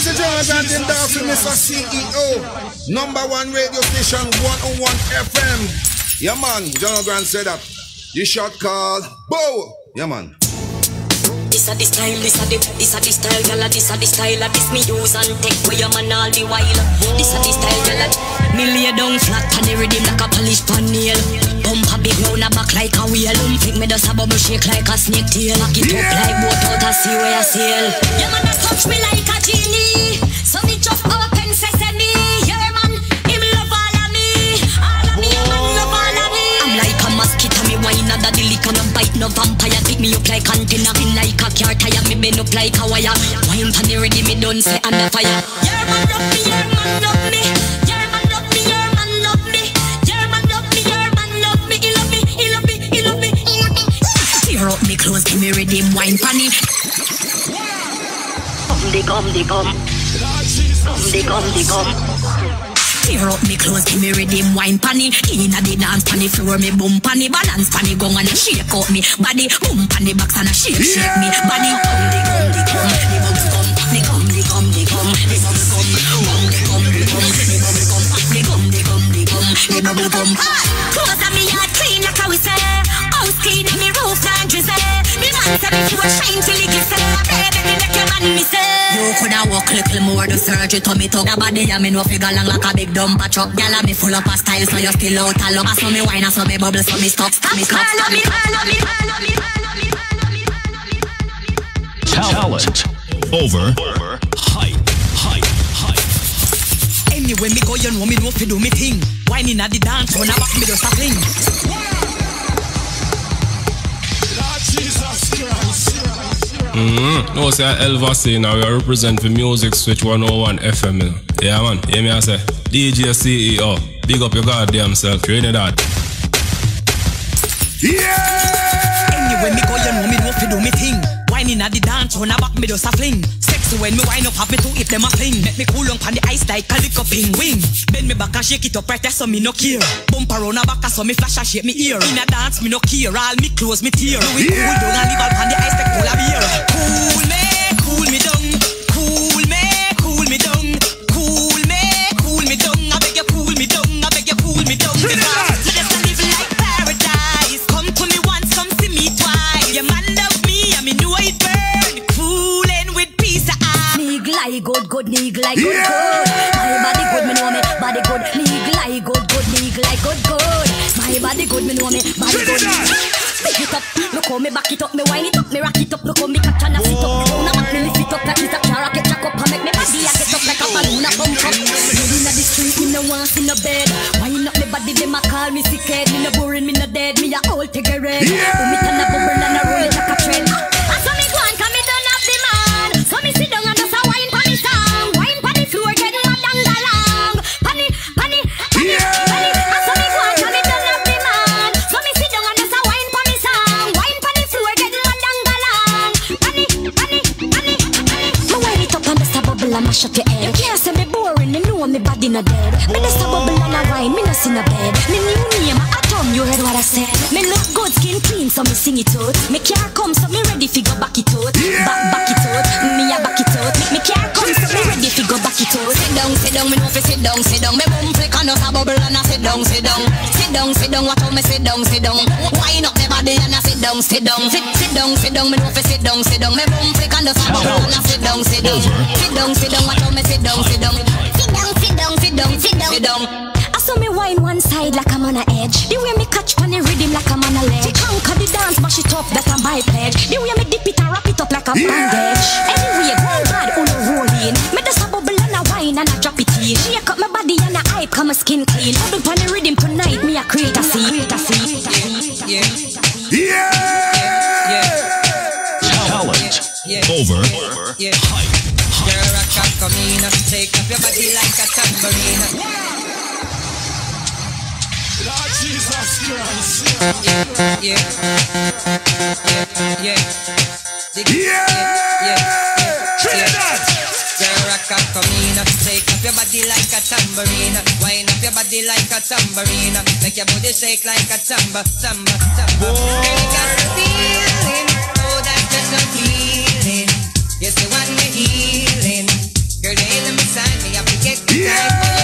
this is in Dawson, Mr. CEO. Number one radio station, 101 FM. Yeah, man, Grant said that. You shot called Bow. Yeah, man. This a the style, this a the, this a the style. This a the style, me use and take for your man all the while. This a the style, gyal. Me lay down flat on the rhythm like a polish pan nail. Pump a big round a back like a wheel. Um, think me just a bubble shake like a snake tail. Lock it up like boat out a sea where I sail. Your man a touch me like a genie, so me just open me up like antenna, spin like a car tire. Me bend up like a wire. Wine pan the ready, me done say under fire. Your man love me, your man love me. Man love me, man love me. Man love me, man love me. He love me, he love me, he love me, he love me. Tear up me clothes, give me ready, wine pan. Come the come the come. Come the come the come. Tear up me clothes, give me ready, wine panny Inna the dance panny floor, me boom panny Balance panny, gong and a shake out me Body, boom panny box and a shake, shake me Body, come the come the come The bubble come, the come the come the come The bubble come, come the come the come The bubble come, the come the come the come The bubble come Clothes on me yard clean like how we say House clean and me roof drizzle Me man you a shine till glisten Baby, me make your You coulda walk little more to surgery to me talk ya me no figure long like a big Gyal me full up of style so you still out a I saw me wine, I saw me bubble, me me me Talent over. Hype. Anyway, me go, you know me fi do me thing. Wine inna the dance, run a back me just a fling. Mm-hmm. No, say Elva say now we represent the Music Switch 101 FM. you know. Yeah, man. Hear me I say. DJ CEO. Big up your goddamn self. Trinidad. Anyway, me go, you know me know fi do me thing. Wine inna the dance, run a back me just a fling. Sexy when me wine up, happy to if them a fling. Make me cool on pan the ice like a lick up wing. Bend me back and shake it up right there so me no care. Bump around a back so me flash and shake me ear. In a dance me no care, all me close me tear. Do it cool down and leave all pan the ice like polar beer. Cool me, cool me down. legal like good, yeah. good. My body good, me know me body good, legal like good, good, legal like good, good. My body good, me know me body good. Pick it up, look how me back it up, me wind it up, me rock it up, look how me catch and I sit up. Now I'm me lift it up like it's a car, I get jack up, and make me body, I get up like a balloon, I pump up. Inna the street, me no want in no bed. Wind up me body, them a call me sick head. Me no boring, me no dead, me a old tiger red. Yeah. Oh, me turn up, burn know me body no dead. Me just a bubble and a wine, me no see no bed. Me new name, a atom, you heard what I said. Me look good, skin clean, so me sing it out. Me car come, so me ready fi go back it out. Back, back it out, me a back it out. Me car come, so me ready fi go back it out. Sit down, sit down, me know fi sit down, sit down. Me bum flick and just a bubble and a sit down, sit down. Sit down, sit down, what how me sit down, sit down. Wine up me body and a sit down, sit down. Sit, sit down, sit down, me know fi sit down, sit down. Me bum flick and just a bubble and a sit down, sit down. Sit down, sit down, what how me sit down, sit down. Sit down, sit down, sit down, sit down, sit down. I saw me wine one side like I'm on a edge. The way me catch on the rhythm like I'm on a ledge. Conquer the dance, mash it up, that I'm my pledge. The way me dip it and wrap it up like a bandage. Anyway, go bad, uno rolling. Me just a bubble and a wine and a drop it in. Shake up my body and a hype, come my skin clean. Bubble on the rhythm tonight, me a create a scene. Create a scene. Yeah. Talent over Yeah. Girl, rock up, come in, take up your body like Yeah, yeah, yeah, yeah, yeah, Trinidad. Up, your body like a tambourine. Wind up your body like a tambourine. Make your body shake like a tamba, tamba, tamba. You got the feeling, oh, that special feeling. Yes, you want me healing. Girl, the side, me have to get the time.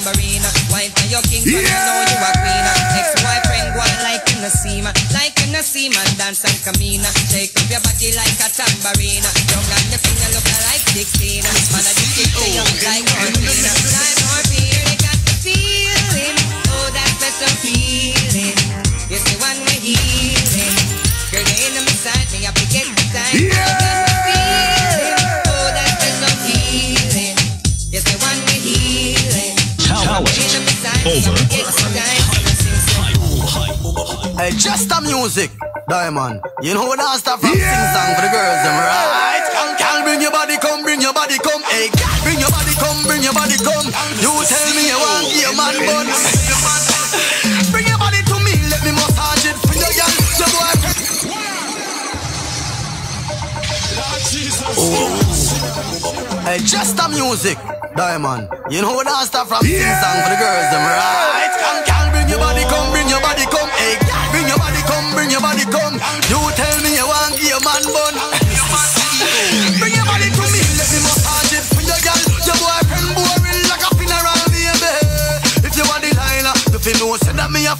Tambourine. Wine for your king, 'cause you know you are queen. Ex-boyfriend, go like the seam, like seam, and dance and come in. Shake up your body like a tambourine. Young and the finger look like 16. Man, I just keep you like morphine. Like morphine, they got the feeling. Oh, that special feeling. You want me healing. The music, Diamond. You know what I start from sing song for the girls, them right? Girl, girl, bring your body, come, bring your body, come. Hey, girl, bring your body, come, bring your body, come. You tell me you want your man bun. Bring your body to me, let me massage it for your girl, your boy. Hey, just the music, Diamond. You know what I start from sing song for the girls, them right? Girl, girl, bring your body, come, bring your body, come.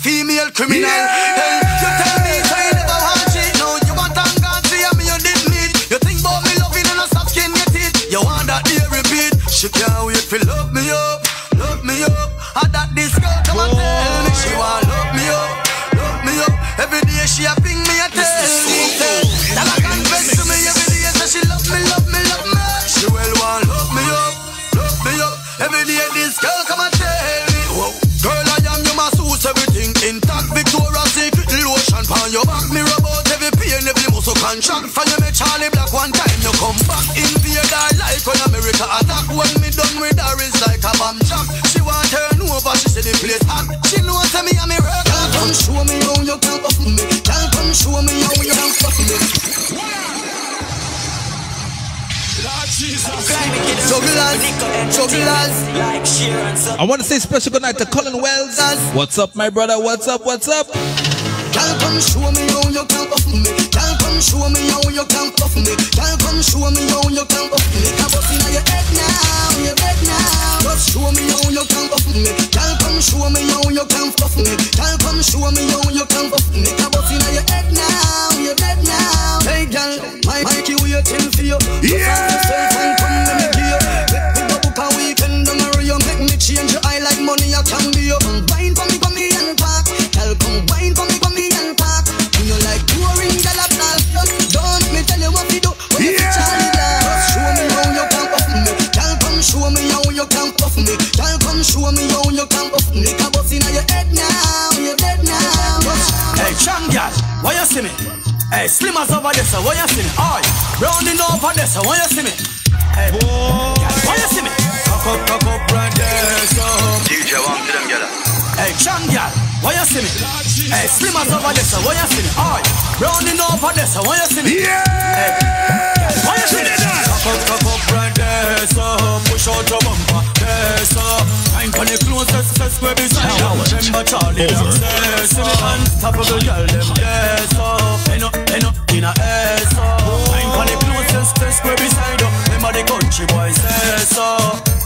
Female criminal. Hey, you tell me so you never want shit. No, you want thank God see me you did meet. You think about me loving and a soft skin your teeth. You want that ear repeat. She can't wait for love me up, love me up. I that this girl come and tell me she want love me up, love me up. Every day she a ping contract. For you me Charly Black one time you come back. Invade her like when America attack. When me done with her it's like a bomb jack. She want turn over, she say the place hot. She know say me a me work. Girl come show me how you can fuck me. Girl come show me how you can fuck me. Jugglers, jugglers. I want to say special good night to Colin Wells. What's up, my brother? What's up? What's up? Girl, come show me how you can puff me. Girl, come show me how you can puff me. Girl, come show me how you can puff me. Come up in your head now, your head now. Just show me how you can puff me. Girl, come show me how you can puff me. Girl, come show me how you can puff me. Come up in your head now, your head now. Hey, girl, my Mikey waiting for you. Yeah. Yourself come let me give you. Let go book a weekend and marry you. Make me change your eye like money I can be you. Wine for me, me. Girl, come show me how you can up me. Can bust inna your head now, you dead now. Hey, Changyal, why you see me? Hey, Slimmers over there, so why you see me? Oi, Browning over there, so why you see me? Hey, boy, why you see me? Cock up, cock up, right there, so. DJ, one to them, gyal. Hey, Changyal, why you see me? Hey, Slimmers over there, so why you see me? Oi, Browning over there, so why you see me? Yeah. Hey, why you see me? Cock up, cock up there. Push out your bumper, so. Time for the closest, let's go beside you. Remember Charlie, Over. see me unstoppable girl, them there, so. End up, end up in a so. Time for the closest, let's go beside you. Remember the country boys, so.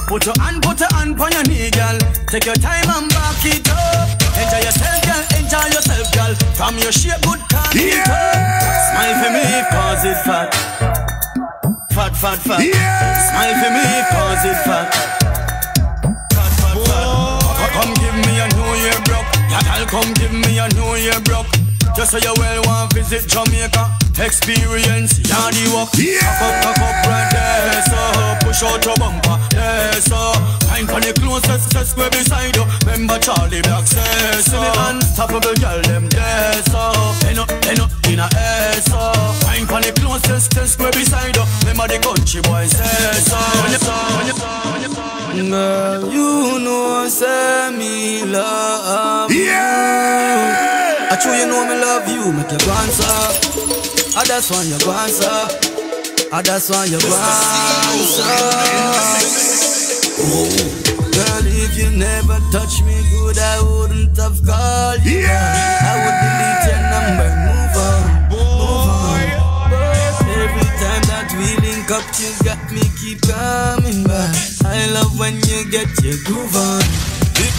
Put your hand, put your hand on your knee, girl. Take your time and back it up. Enjoy yourself, girl. Enjoy yourself, girl. From your shape, good it up. Smile for me, cause it fat. Fat, fat, fat. Smile for me, cause it fat. Fat, fat, fat. Come give me a New Year. Yeah, girl, come give me a New Year broke. Just so you well want visit Jamaica. Experience, yeah, the walk. Yeah. Cock up, cock up right there, so push out your bumper, there, so time for the closest, just square beside you. Remember Charly Black says, so me uh-huh. unstoppable girl them there, so end up, end up in a air, so time for the closest, just square beside you. Remember the country boys say so. Girl, you know say me love yeah. I true you know me love you, make you go answer. I just want you go answer. I just want you go answer. Oh, girl, if you never touch me good, I wouldn't have called you. I would delete up, you got me keep coming back. I love when you get your groove on.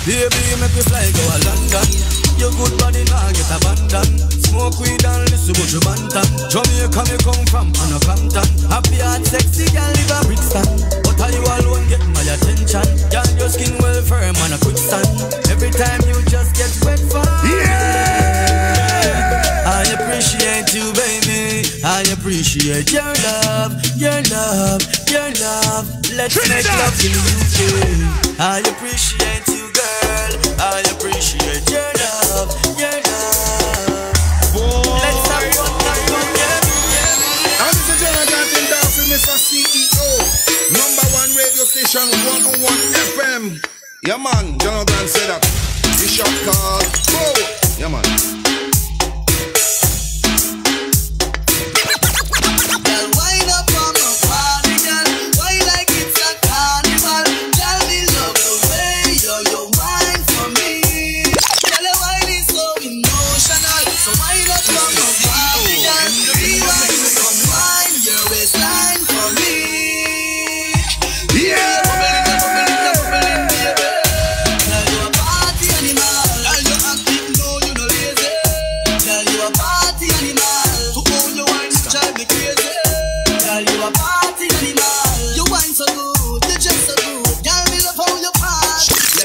Baby, make me fly go a London. Your good body now get abandoned. Smoke weed and listen to your bantam. Jamaica me come from, on a Compton. Happy heart, sexy girl, live a Brixton. But are you alone get my attention? Girl, your skin well firm and a quick stand. Every time you just get wet for yeah. I appreciate you, baby. I appreciate your love, your love, your love. Let's make love in the UK. I appreciate you, girl. I appreciate your love, your love. Let's have fun, have fun, yeah. And this is Jonathan Dawson, Mr. CEO. Number one radio station, 101 FM. Yeah, man, Jonathan said that. The shot called Go. Yeah, man.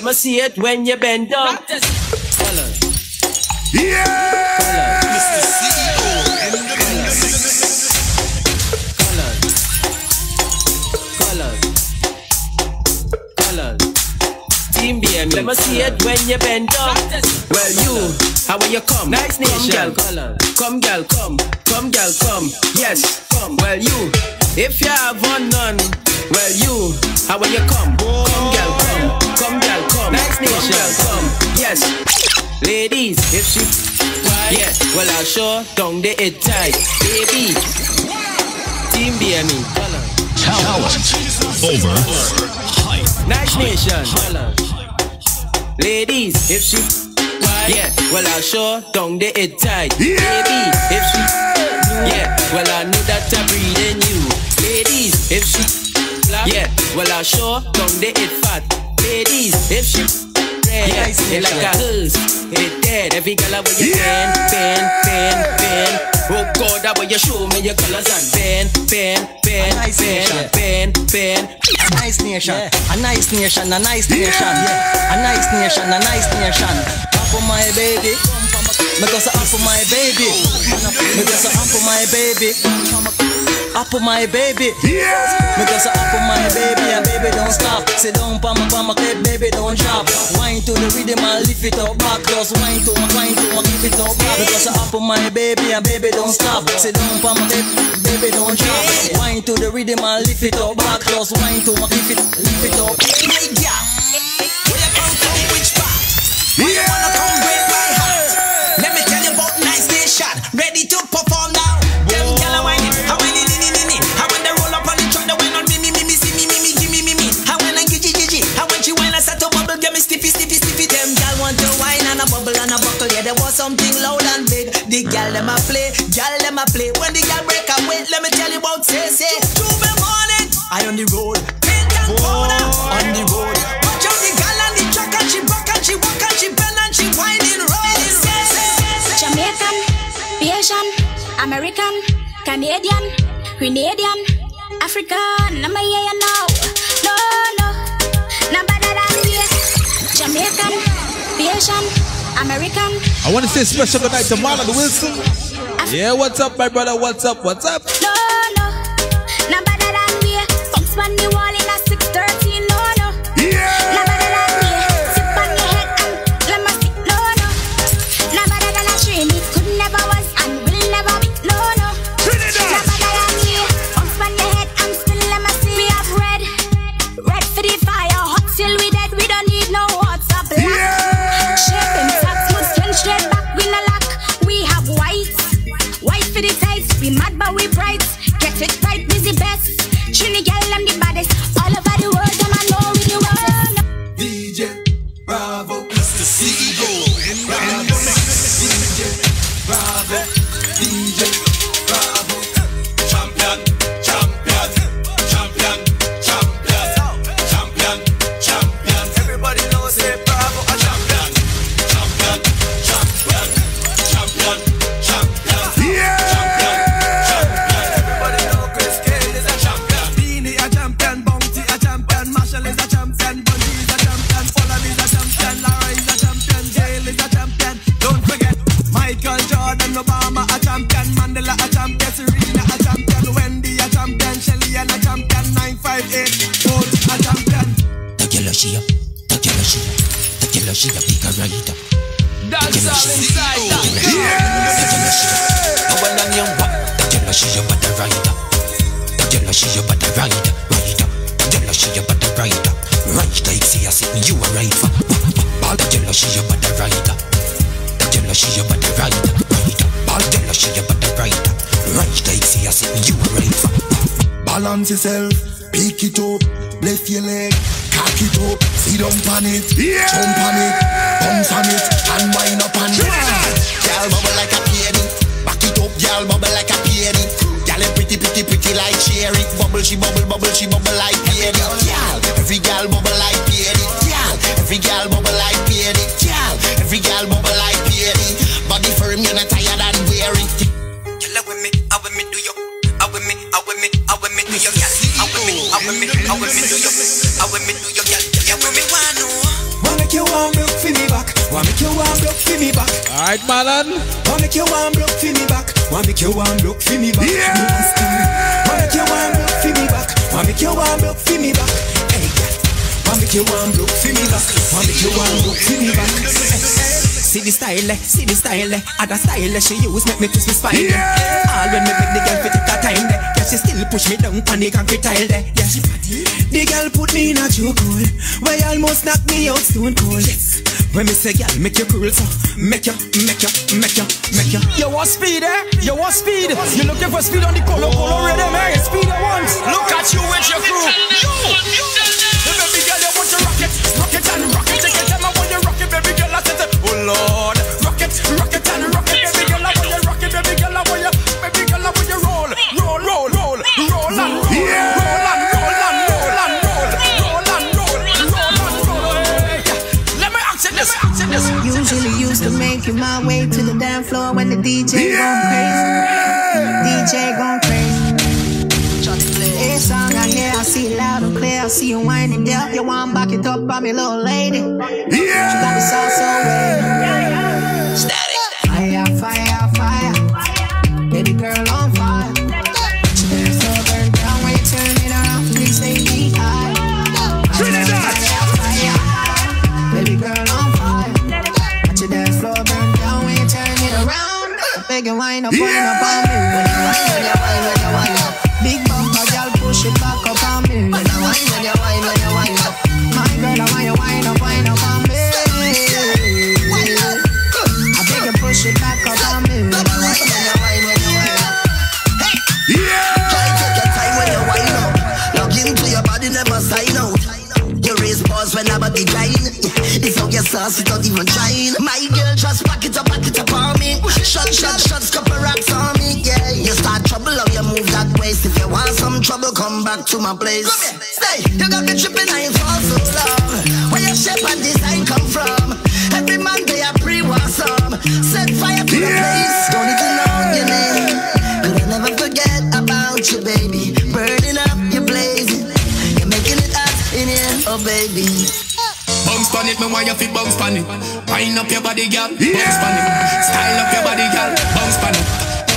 Let me see it when you bend down. Colors. Yeah! Mr. CEO. Colors. Colors. Colors. Team BME. Let me see it when you bend down. Well, you, how will you come? Nice nation. Come, girl, come, girl, come. Come, girl, come. Yes, come. Well, you, if you have one none. Well, you, how will you come? Come, girl, come. Come, girl, come. Nice nation. Come, girl, come. Yes. Ladies, if she yeah, well I'll show down the it tight, baby. Team BME, Talent over hype. Nice nation. Ladies, if she yeah, well I'll show down the it tight, baby. If she yeah, well I know that I breathe in you. Ladies, if she yeah, well I'll show down the it fat. Ladies, if she yeah, yeah, like a hose, it dead. Every girl I wear you bend, bend, bend, bend. Oh God, I wear you show me your colors and bend, bend, bend, bend, bend, bend. A nice nation, a nice nation, a nice nation, yeah. A nice nation, a nice nation. Up for my baby, so up for my baby, so up for my baby. Up on my baby. Yeah. Because I up on my baby and baby don't stop. Sit down pa my pa my clip, baby don't drop. Wine to the rhythm and lift it up back. Just wine to my wine to my keep it up back. Because I up on my baby and baby don't stop. Sit down pa my clip, baby don't drop. Wine to the rhythm and lift it up back. Just wine to my keep it, lift it up. My girl, where you come from? Which part? Why play. When the gyal break away, let me tell you about say, say. Two me morning, I on the road, paint and powder on the road. Watch out the gyal on the track and she rock and she walk and she bend and she whining, rolling. Say, say, say. Jamaican, Asian, American, Canadian, Grenadian, African, I'm a yeah now. No, no, no better than we. Jamaican, Asian, American. I want to say special good night to Marlon Wilson. Yeah, what's up, my brother? What's up? What's up? No, no, no she up, pick a right up. Dance all inside that The girl she up, I wanna name what? The girl she up, but the right up. She up, but the right up, right up. The girl she up, but the right up. Right like see I sit you a right for. Ball the girl she up, but the right up. The girl she up, but the right up. Ball the girl she up, but the right up. Right like see I sit you a right for. Balance yourself, pick it up, lift your leg, cock it up, sit down on it, jump on it, bounce on it, and wind up on it. Girl bubble like a peony. Back it up, girl bubble like a peony. Girl pretty, pretty, pretty like cherry. Bubble, she bubble, bubble, she bubble like peony. Girl, every girl bubble like peony. Girl, every girl bubble like peony. Girl, every girl bubble like peony. With me, I with me, I with me, do you? I with me, do you? Girl, you with me, want to? Wanna make you warm broke for me back, wanna make you warm broke for me back. Alright, Marlon. Wanna make you warm broke for me back, wanna make you warm broke for me back. Yeah. Wanna make you warm broke for me back, wanna make you warm broke for me back. Hey, girl. Wanna make you warm broke for me back, wanna make you warm broke for me back. See the style, eh, see the style, eh. other style eh, she use make me twist me spine. Yeah. All when me make the girl fit it a time, yeah she still push me down on the concrete tile, eh. yeah she The girl put me in a choke hole, where almost knock me out stone cold. Yes. When me say girl make you cool, so make you, make you, make you, make you. You want speed, eh? You want speed. You looking for speed on the color, color rhythm, eh? Speed at once. Look at you with your crew. You, you. Used to make it my way to the dance floor when the DJ gone crazy. DJ gone crazy. Hey, song I hear, I see it loud and clear. I see you whining there. You want back it up by me, little lady. Yeah. She got the sauce so way. Wind up, wind up on me. When you wind, when you wind, when you wind up. Big bumper, girl, push it back up on me. When you wind, when you wind, when you wind up. My girl, I want you wind up, wind up on me. I beg you push it back up on me. When you wind, when you wind, when you wind up. Hey, yeah. Try take your time when you wind up. Log into your body, never sign out. You raise balls when nobody grind. It's how you sauce, it don't even me. Shot, shot, shots, couple rocks on me. Yeah, you start trouble, how you move that waist. If you want some trouble, come back to my place. Stay, you got me tripping, I ain't fall so long. Where your shape and design come from? Every man they a pre-war some. Set fire to the place. Pan it, me want you fi bounce pan it. Wind up your body, girl. Bounce pan it. Style up your body, girl. Bounce pan it.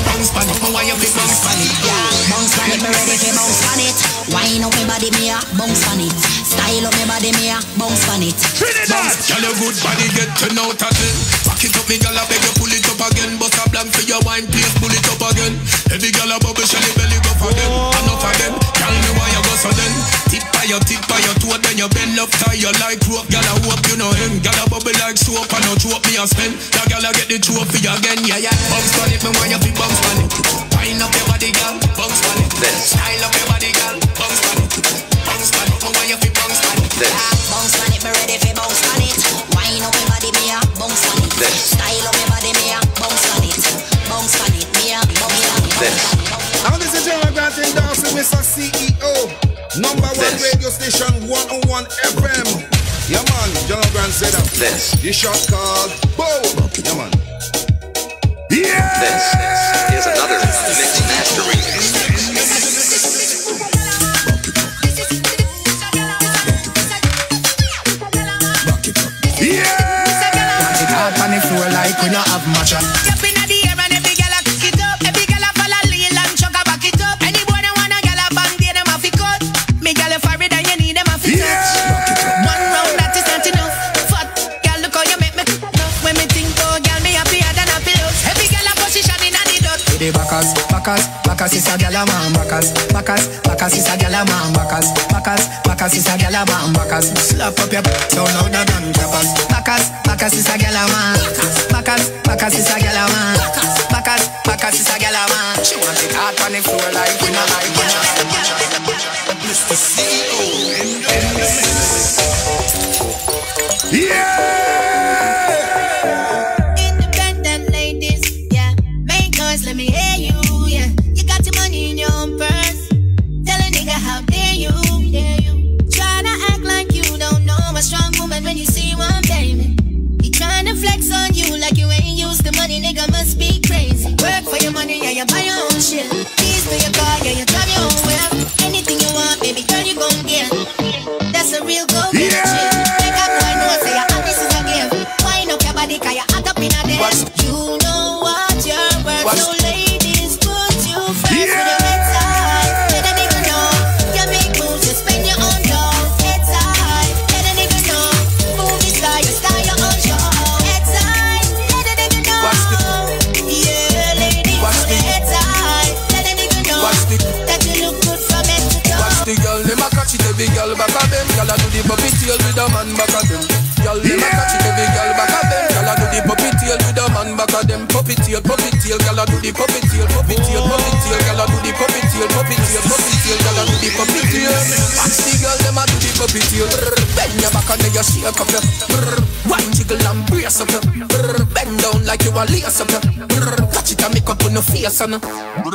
Bounce pan it, me want you fi bounce pan it. Bounce on it, me ready to bounce on it. Wine up me body, me a bounce on it. Style up me body, me a bounce on it. Bounce, girl, your good body get ten out of ten. Back it up, me girl, I beg you pull it up again. Bust a blank for your wine, please pull it up again. Every girl a bubble, shelly belly go for them. Enough them, girl, me why you go so then. Tip by your tip by your toe, then you bend up, tie you like rope. Girl, I hope you know him. Girl, a bubble like soap, and no choke me a spend. That girl, I get the trophy again, yeah, yeah. Bounce on it, me why you fi bounce on it. Wind up your body, girl, bounce on it. Style up your body, girl, bounce on it. Bounce on it, me why you fi bounce on it. Bounce on it, me ready for bounce on it. Wine up me body, me a bounce on it. Style up me body, me a bounce on it. Bounce on it, me a bounce on it. And this is General Grant endorsing Mr. CEO. Number one radio station 101 FM. Yeah man, General Grant said that. This. This shot called Bow. Yeah man. Yeah! This is another mix master remix. It hard on the floor like we not have much. The backers, backers, backers is a gyal a man. Backers, backers, backers is a gyal a man. Backers, backers, backers is a gyal a man. Backers, slap up your so louder than clappers. Backers, backers is a gyal a man. Backers, backers is a gyal a man. Backers, backers is a gyal a man. She want it hard on the floor like we not like your and.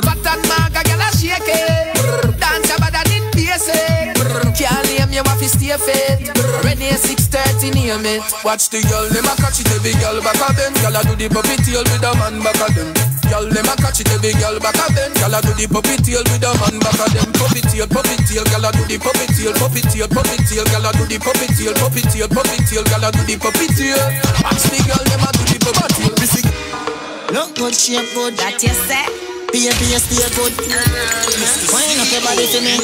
Fat and maga, girl a shake it. Dance about that in basic. Can't name you have to stay fit. Ready 630 name it. Watch the girl, them a catch it every girl back of them. Girl a do the puppy tail with a man back of them. Girl, them a catch it every girl back of them. Girl a do the puppy tail with a man back of them. Puppy tail, puppy tail, girl a do the puppy tail, puppy tail, puppy tail, girl a do the puppy tail, puppy tail, puppy tail, girl a do the puppy tail. Watch the girl, them a do the puppy tail. Listen. Look good, shape good. That you say. Be a be a stay good. Uh-huh. Wind up your body to me.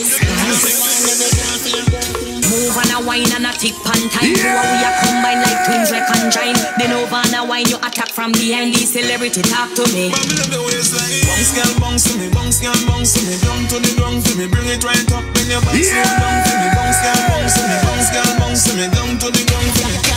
Move over and a wine and a tick pan time. Two of we a combine like twins we conjoin. Then over and a wine you attack from behind. The celebrity talk to me. Bounce girl, bounce to me, bounce girl, bounce to me, down to the ground for me, bring it right up when your back slow down for me. Bounce girl, bounce to me, bounce girl, bounce to me, down to the ground for me.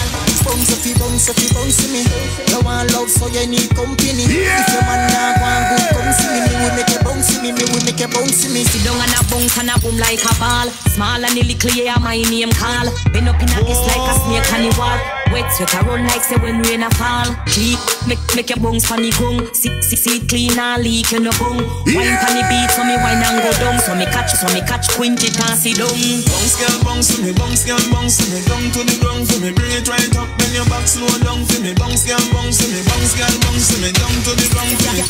Bounce if you bounce if you bounce to me You want love so you need company If your man nah want good come see me Me will make you bounce to me, me will make you bounce to me Sit down and a bounce and a boom like a ball. Small and little yeah, my name call. Bend up in a kiss like a snake on the wall. Wet sweater run like say when rain a fall. Clean, make make your bounce funny gung. Sit sit sit clean and leak you no bung. Wine on the beat so me wine and go down. So me catch so me catch quint it and sit down. Bounce girl, bounce to me, bounce girl, bounce to me, down to the ground for me, bring it right up when your back slow down for me. Bounce girl, bounce to me, bounce girl, bounce to me, down to the ground for me.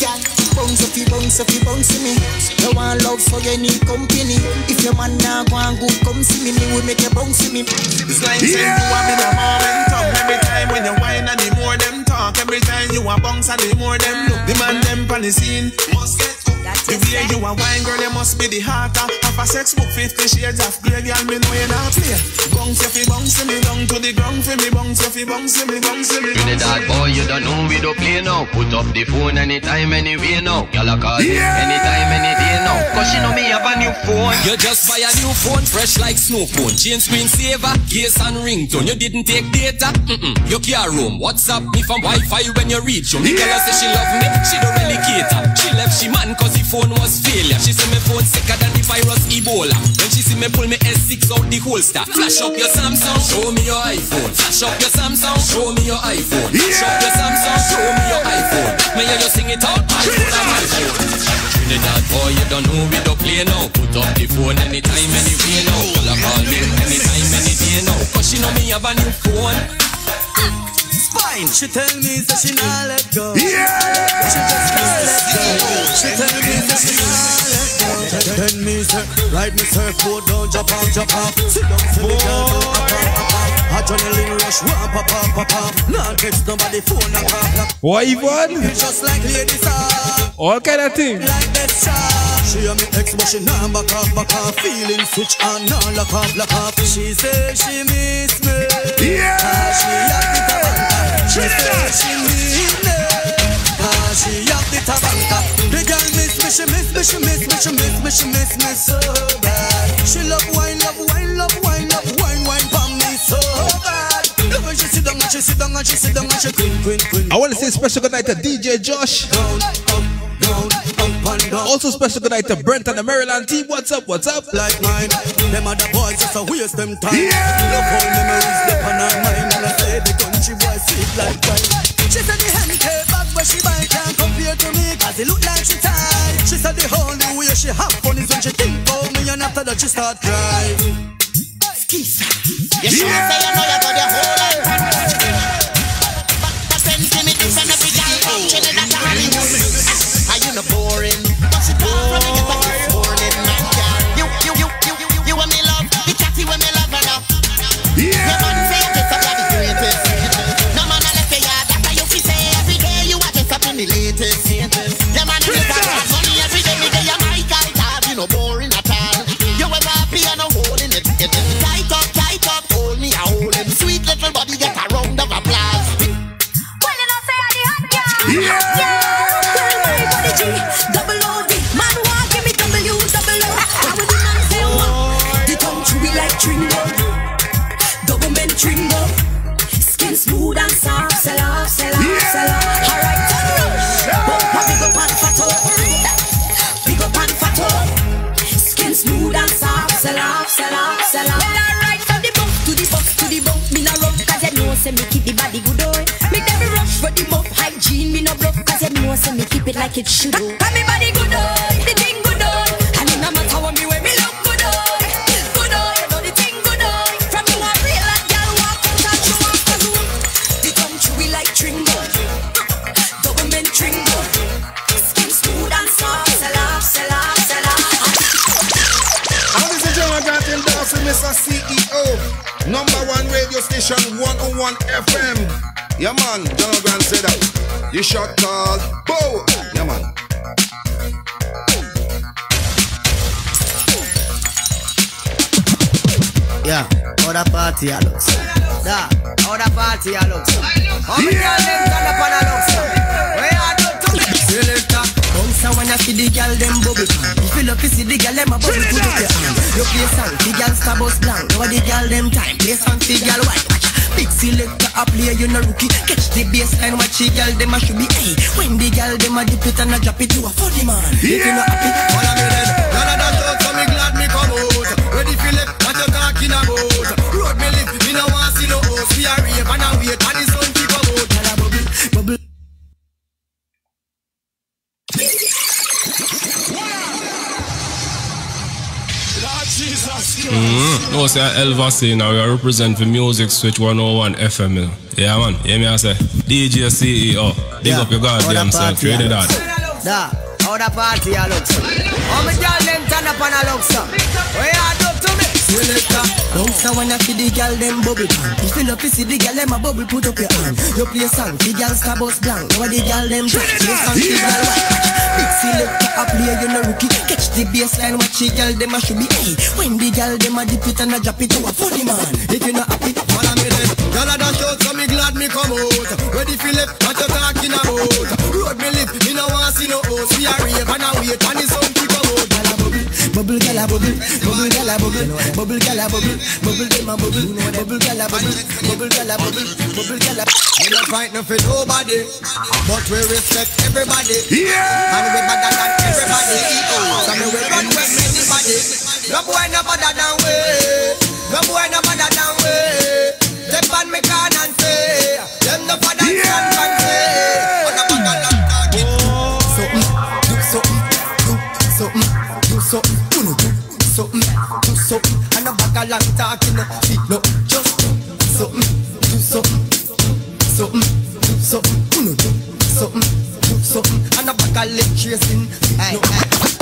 Bounce if you bounce if you bounce to me You want love so you need company If your man nah want good come see me Me will make you bounce to me It's like saying you want me the momentum Every time when you whine and the more them talk Every time you a bounce and the more them look The man them on the scene must get up The way you a wine girl you must be the heart of a sex book 50 shades of grey girl me know you not play Bounce if you bounce me down to the ground for me Bounce if you bounce me, bounce me Trinidad boy, you don't know we don't play now. Put up the phone anytime, anywhere now. Y'all a call me anytime, any day now. Cause she know me have a new phone. You just buy a new phone, fresh like snow cone. Chain screen saver, case and ringtone. You didn't take data, mm-mm. You care room. WhatsApp me from Wi-Fi when you reach you. Me tell her say she love me, she don't really cater. She left she man cause the phone was failure. She say me phone sicker than the virus Ebola. When she see me pull me S6 out the holster. Flash up your Samsung, show me your iPhone. Flash up your Samsung, show me your iPhone. Flash up your Samsung, show me your iPhone. Me hear you sing it out, my phone and my. Trinidad boy, you don't know we don't play now. Put up the phone anytime, anywhere now. Call a call me anytime, any day now. Cause she know me have a new phone. Spine She tell me that she not let go. Yeah. She just can't let go. She tell me that she not let go. Tell me say Ride me surfboard down Jump off, jump off Sit down see me girl do pop up, pop up Adrenaline rush One pop up, pop up Not text nobody phone knock off knock What Yvonne? Just like ladies are. All kind of thing. like that star. She a me ex, but she nah back off, back off. Feeling switch on, nah lock off, lock off. She say she miss me. Yeah. Ah, she have the tabanka. She say she need me. Ah, she have the tabanka. The girl miss me, she miss me, she miss me, she miss me, she miss me so bad. She love wine, love wine, love wine, love wine, wine for me so bad. Love when she sit down and she sit down and she sit down and she queen, queen, queen. I want to say special good night to DJ Josh. Also special good night to Brent and the Maryland team. What's up? What's up? Like mine, them other boys just a waste them time. Look how memories they on her mind, and I say the country boy sweet like wine. She said the handicap bag where she buy can't compare to me, cause it look like she tight. She said the only way she have fun is when she think about me, and after that she start crying. Skisa. You should say you know you got your whole life. Say me keep the body good, oh. Me never rush for the bump. Hygiene, me no bluff, cause you know, say me keep it like it should, oh. And me body good, oh. The thing good, oh. And it no matter what me wear, me look good, oh. Good, oh. You know the thing good, oh. From you a real hot girl, walk out and off the tongue chewy like Tringo. Men Tringo. Skin smooth and soft. Off, sell off. Ladies and gentlemen, got him dancing. CEO. Number radio station 101 FM. Yeah, man, John O'Brien said that. This shot called Bow. Yeah, man. Yeah, other party I looks. Da, other party I. How many of them up I looks? Where Bounce when I see the girl them bubble. You look, you see the girl them a bubble. Put up your hand. You play song, the girl star bus blank. Now the girl them time. Play song, the girl white. Watch Big selector a play, you no rookie. Catch the baseline, watch the girl them a should be. Hey, when the girl them a dip it and a drop it, you a funny man. If you not happy, follow me Mm-hmm. No, say Elvis say now we are represent for Music Switch 101 FM. you know. Yeah, man. Yeah, me I say DJ CEO. Big up your goddamn self. You ready that? Da, how the party a look so. How me girl them turn up and a look so. Where you do to me? Selector, bounce a when I see the girl them bubble. You feel up, you see the girl them a bubble. Put up your hand. You play song, the girl star bus blank. Now the girl them drop. Play song, the girl. Big selector a play, you no rookie. Catch the baseline, watch the girl them a should be. Hey, when the girl them a dip it and a drop it, you a funny man. If you not happy, follow me then. Girl a dash out, so me glad me come out. Ready for left, what you talking about? Road me live, me no want see no host. We a rave and a wait, and the sun bubble, bubble, gyal a bubble, bubble, gyal a bubble, bubble, gyal a bubble, bubble, them a bubble, bubble, gyal a bubble, bubble, gyal a bubble, bubble, gyal a. We not fight no for nobody, but we respect everybody. Yeah. And we better than everybody. So me we run with anybody. No boy no better than we. No boy no better than we. Step on me can and say, them no better than fancy. Something. And the back of long talking, feet no, just do something, do something, something, do something, do no something, do something. And the back of leg tracing, feet no.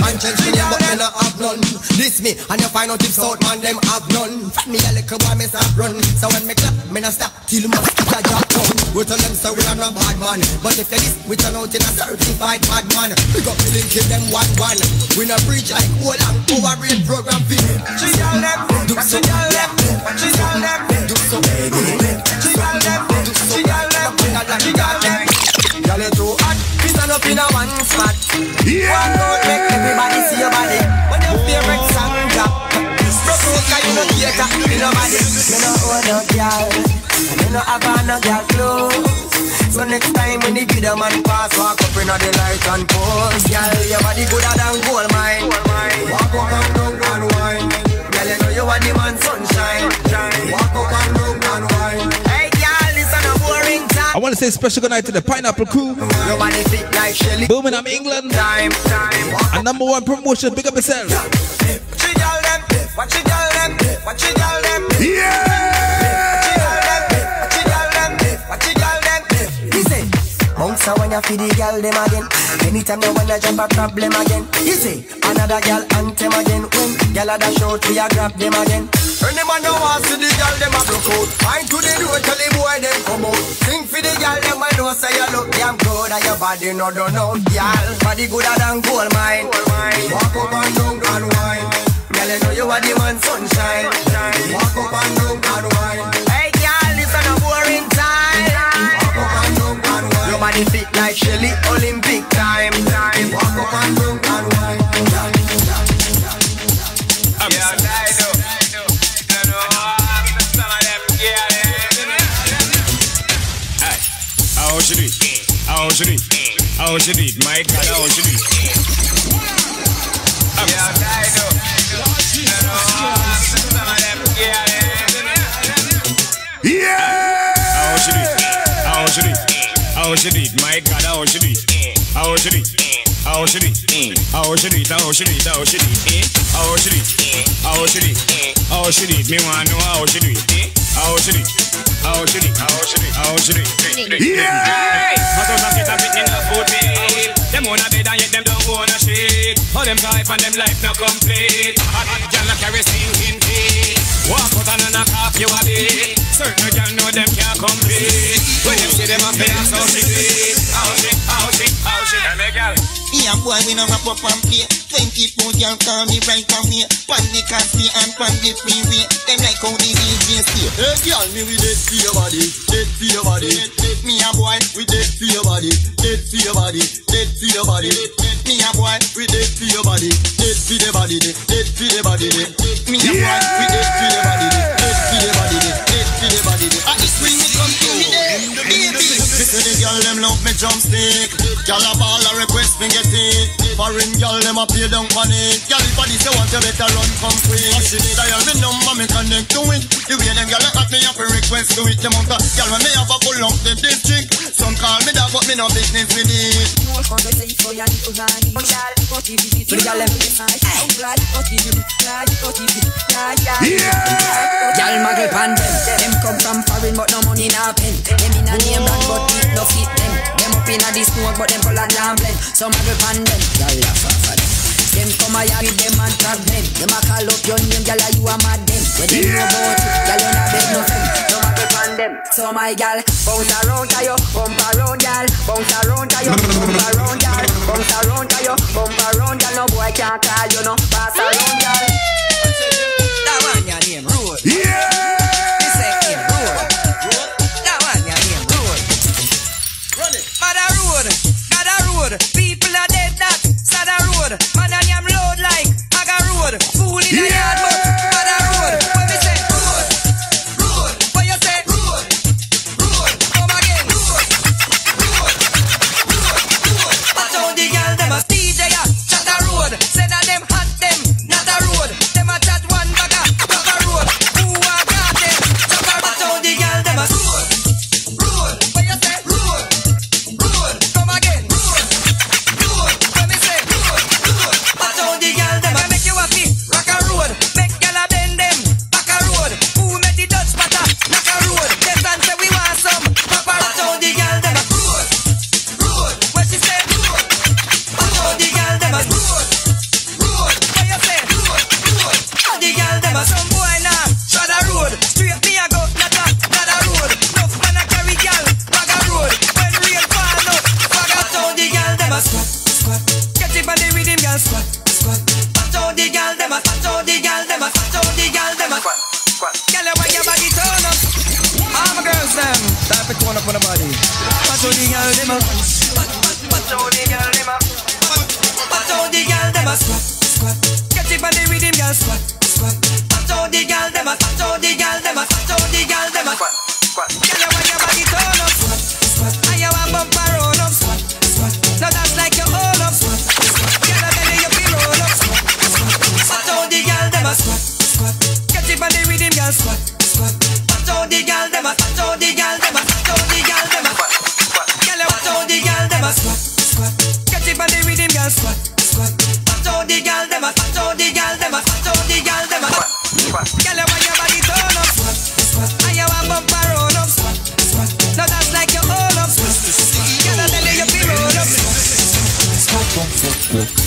Conscience me but me no have none. This me and you find out if South man them have none. From me a little boy me stop run. So when me clap, me no stop till my a drop down. We tell them so we are not bad man, but if you this, we turn out in a certified bad man. We got me link give them one one. We no preach like whole and overrated program fee. She tell them, do so, she tell them, she tell them, do so, she tell them, she tell them, she tell them. Girl, you too hot. We stand up in a one spot. Yeah. One out, make everybody see your body. When your favorite song drop, broke out 'cause you no theater, you nobody. Me no own no girl, and me no girl clothes. So next time when the video man pass, walk up in the light and pose. Girl, your body gooder than gold mine. Walk up and down and wine. Girl, you know you are the man sunshine. Walk up and down and wine. Hey, girl, this is a boring time. I want to say special good night to the Pineapple Crew. Your body fit like Shelly. Birmingham, England. Time, time. And number one promotion, big up yourself. She tell them, what she tell them, what she tell them. Bounce when you feed the girl them again. Anytime you wanna jump a problem again. See another girl anthem again. When girl a dash out, we a grab them again. Any man you want see the girl them a broke out. Find to the door, tell the boy them come out. Sing for the girl them I know say you look damn good and your body no done out, girl. Body gooder than gold mine. Walk up and down and wine. Girl, you know you are the man sunshine. Walk up and down and wine. wine fit like Shelly Olympic time. time. Walk up and down and wine. I'm. How should it? How should it? How should it? My God, how should it? I'm yeah. How should we? My God, how should we? How should we? How should we? How should we? How should we? How should we? How should we? How should we? How should we? Me want know how should we? How should we? How should we? How should we? How should we? Yeah! But those are get a bit in the food. Them own a bed and yet them don't own a shit. All them type and them life no complete. Hot girl a carry stinking. Walk out and knock off you a bit. Certain girl know them can't compete. When them see them a face, how she? How she, how see how she and the girl. Me a boy, we no wrap up and play. Twenty four girl call me right away. Pan the cafe and pan the freeway. Them like how the DJ stay. Hey girl, me we dead for your body, dead for your body. Me a boy, We dead for your body, dead for your body, dead for your body. me a boy, We dead for your body, dead for the body, dead for the body. me a boy. We dead for your body, for the body, the body. At the there, the love me drumstick. A ball a request me get it. Foreign girl them a pay down on it. Girl if a this you want you better run come free. She dial me number me connect to it. The way them girl at me up a request to it. Them out a girl when me have a pull up the district. Some call me that but me no business with it. Y'all muggle pan them. Them come from foreign but no money na pen. Them in a name brand but it no fit them. Them up in a the smoke but them color damn blend. So muggle pan them. Y'all laugh off of them. Them come a yard them and trap them. Them a call up your name, y'all you a mad them. When they know about you, y'all you not beg no friend. So muggle pan them. So my gal, bounce around to you, bump around gal, bounce around to you, bump around gal, bounce around to you, bump around gal. No boy can't call you no, pass around gal. Girl squat, squat. Watch out the girl them a. Watch out the girl them a. Watch out the girl them a. Squat, squat. Girl, why your body turn up? All my girls them. Type it turn up on the body. Watch out the girl them a. Watch out the girl them a. Watch out the girl them a squat, squat. Get it on the rhythm girl squat, squat. Watch out the girl them a. Watch out the girl them a. Watch out the girl them a. Squat, girl squat, squat. Watch out the girl them a. Watch out the girl them a. Watch out the girl them a. Squat, squat. Girl, watch out the girl them a. Squat, squat. Get it on the rhythm girl squat, squat. Watch out the girl them a. Watch out the girl them a. Watch out the girl them a. Squat, squat. Girl, why your body turn up? Squat, squat. And you want bump around up? Squat, squat. Now that's like you hold up. Squat, squat. Girl, tell you you feel roll up. Squat, squat, squat. Girl,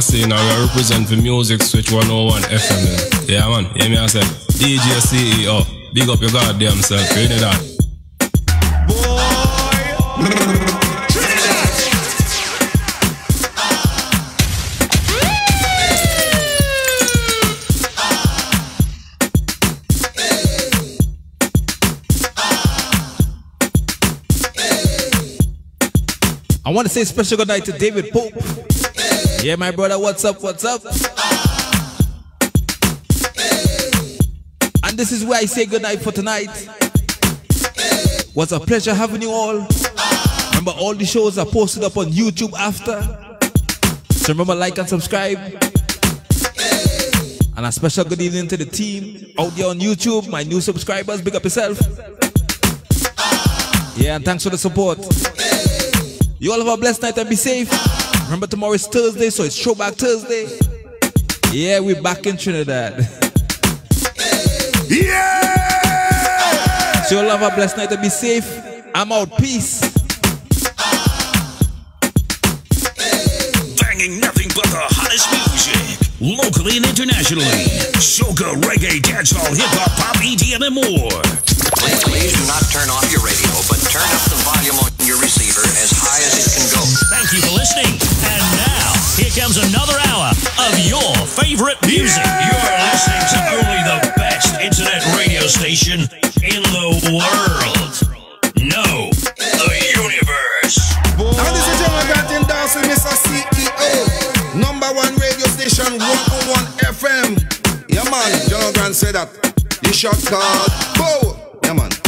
say now we represent the music switch 101 FM. Yeah, man. Hear me I say DJ CEO. Big up your goddamn self. You know that. I want to say special good night to David Pope. Yeah, my brother, what's up? What's up? And this is where I say goodnight for tonight. Was a pleasure having you all. Remember, all the shows are posted up on YouTube after. So remember, like and subscribe. And a special good evening to the team out there on YouTube, my new subscribers. Big up yourself. Yeah, and thanks for the support. You all have a blessed night and be safe. Remember, tomorrow is Thursday, so it's Throwback Thursday. Yeah, we're back in Trinidad. Yeah! So you all have a blessed night and be safe. I'm out. Peace. Banging nothing but the hottest music. Locally and internationally. Soca, reggae, dancehall, hip hop, pop, EDM, and more. Please do not turn off your radio, but turn up the volume on your receiver as it can go. Thank you for listening. And now, here comes another hour of your favorite music. You're listening to only the best internet radio station in the world. No, the universe. Now this is General Grant in dance with Mr. CEO. Number one radio station 101 FM. Yeah man, General Grant said that. The shot called Bow. Yeah man.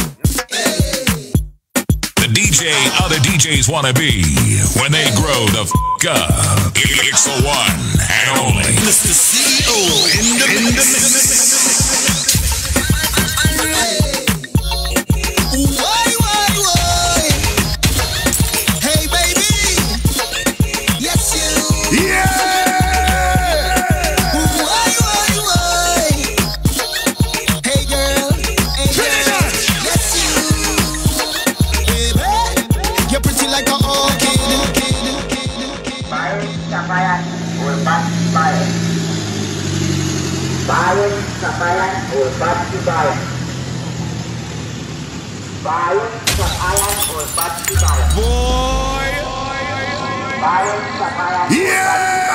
The DJ other DJs wanna be when they grow the f up. It's the one and only Mr. CEO in the mix. Bayan ulpat bayan. Bayan sabayan ulpat bayan. Boy. Bayan. Yeah.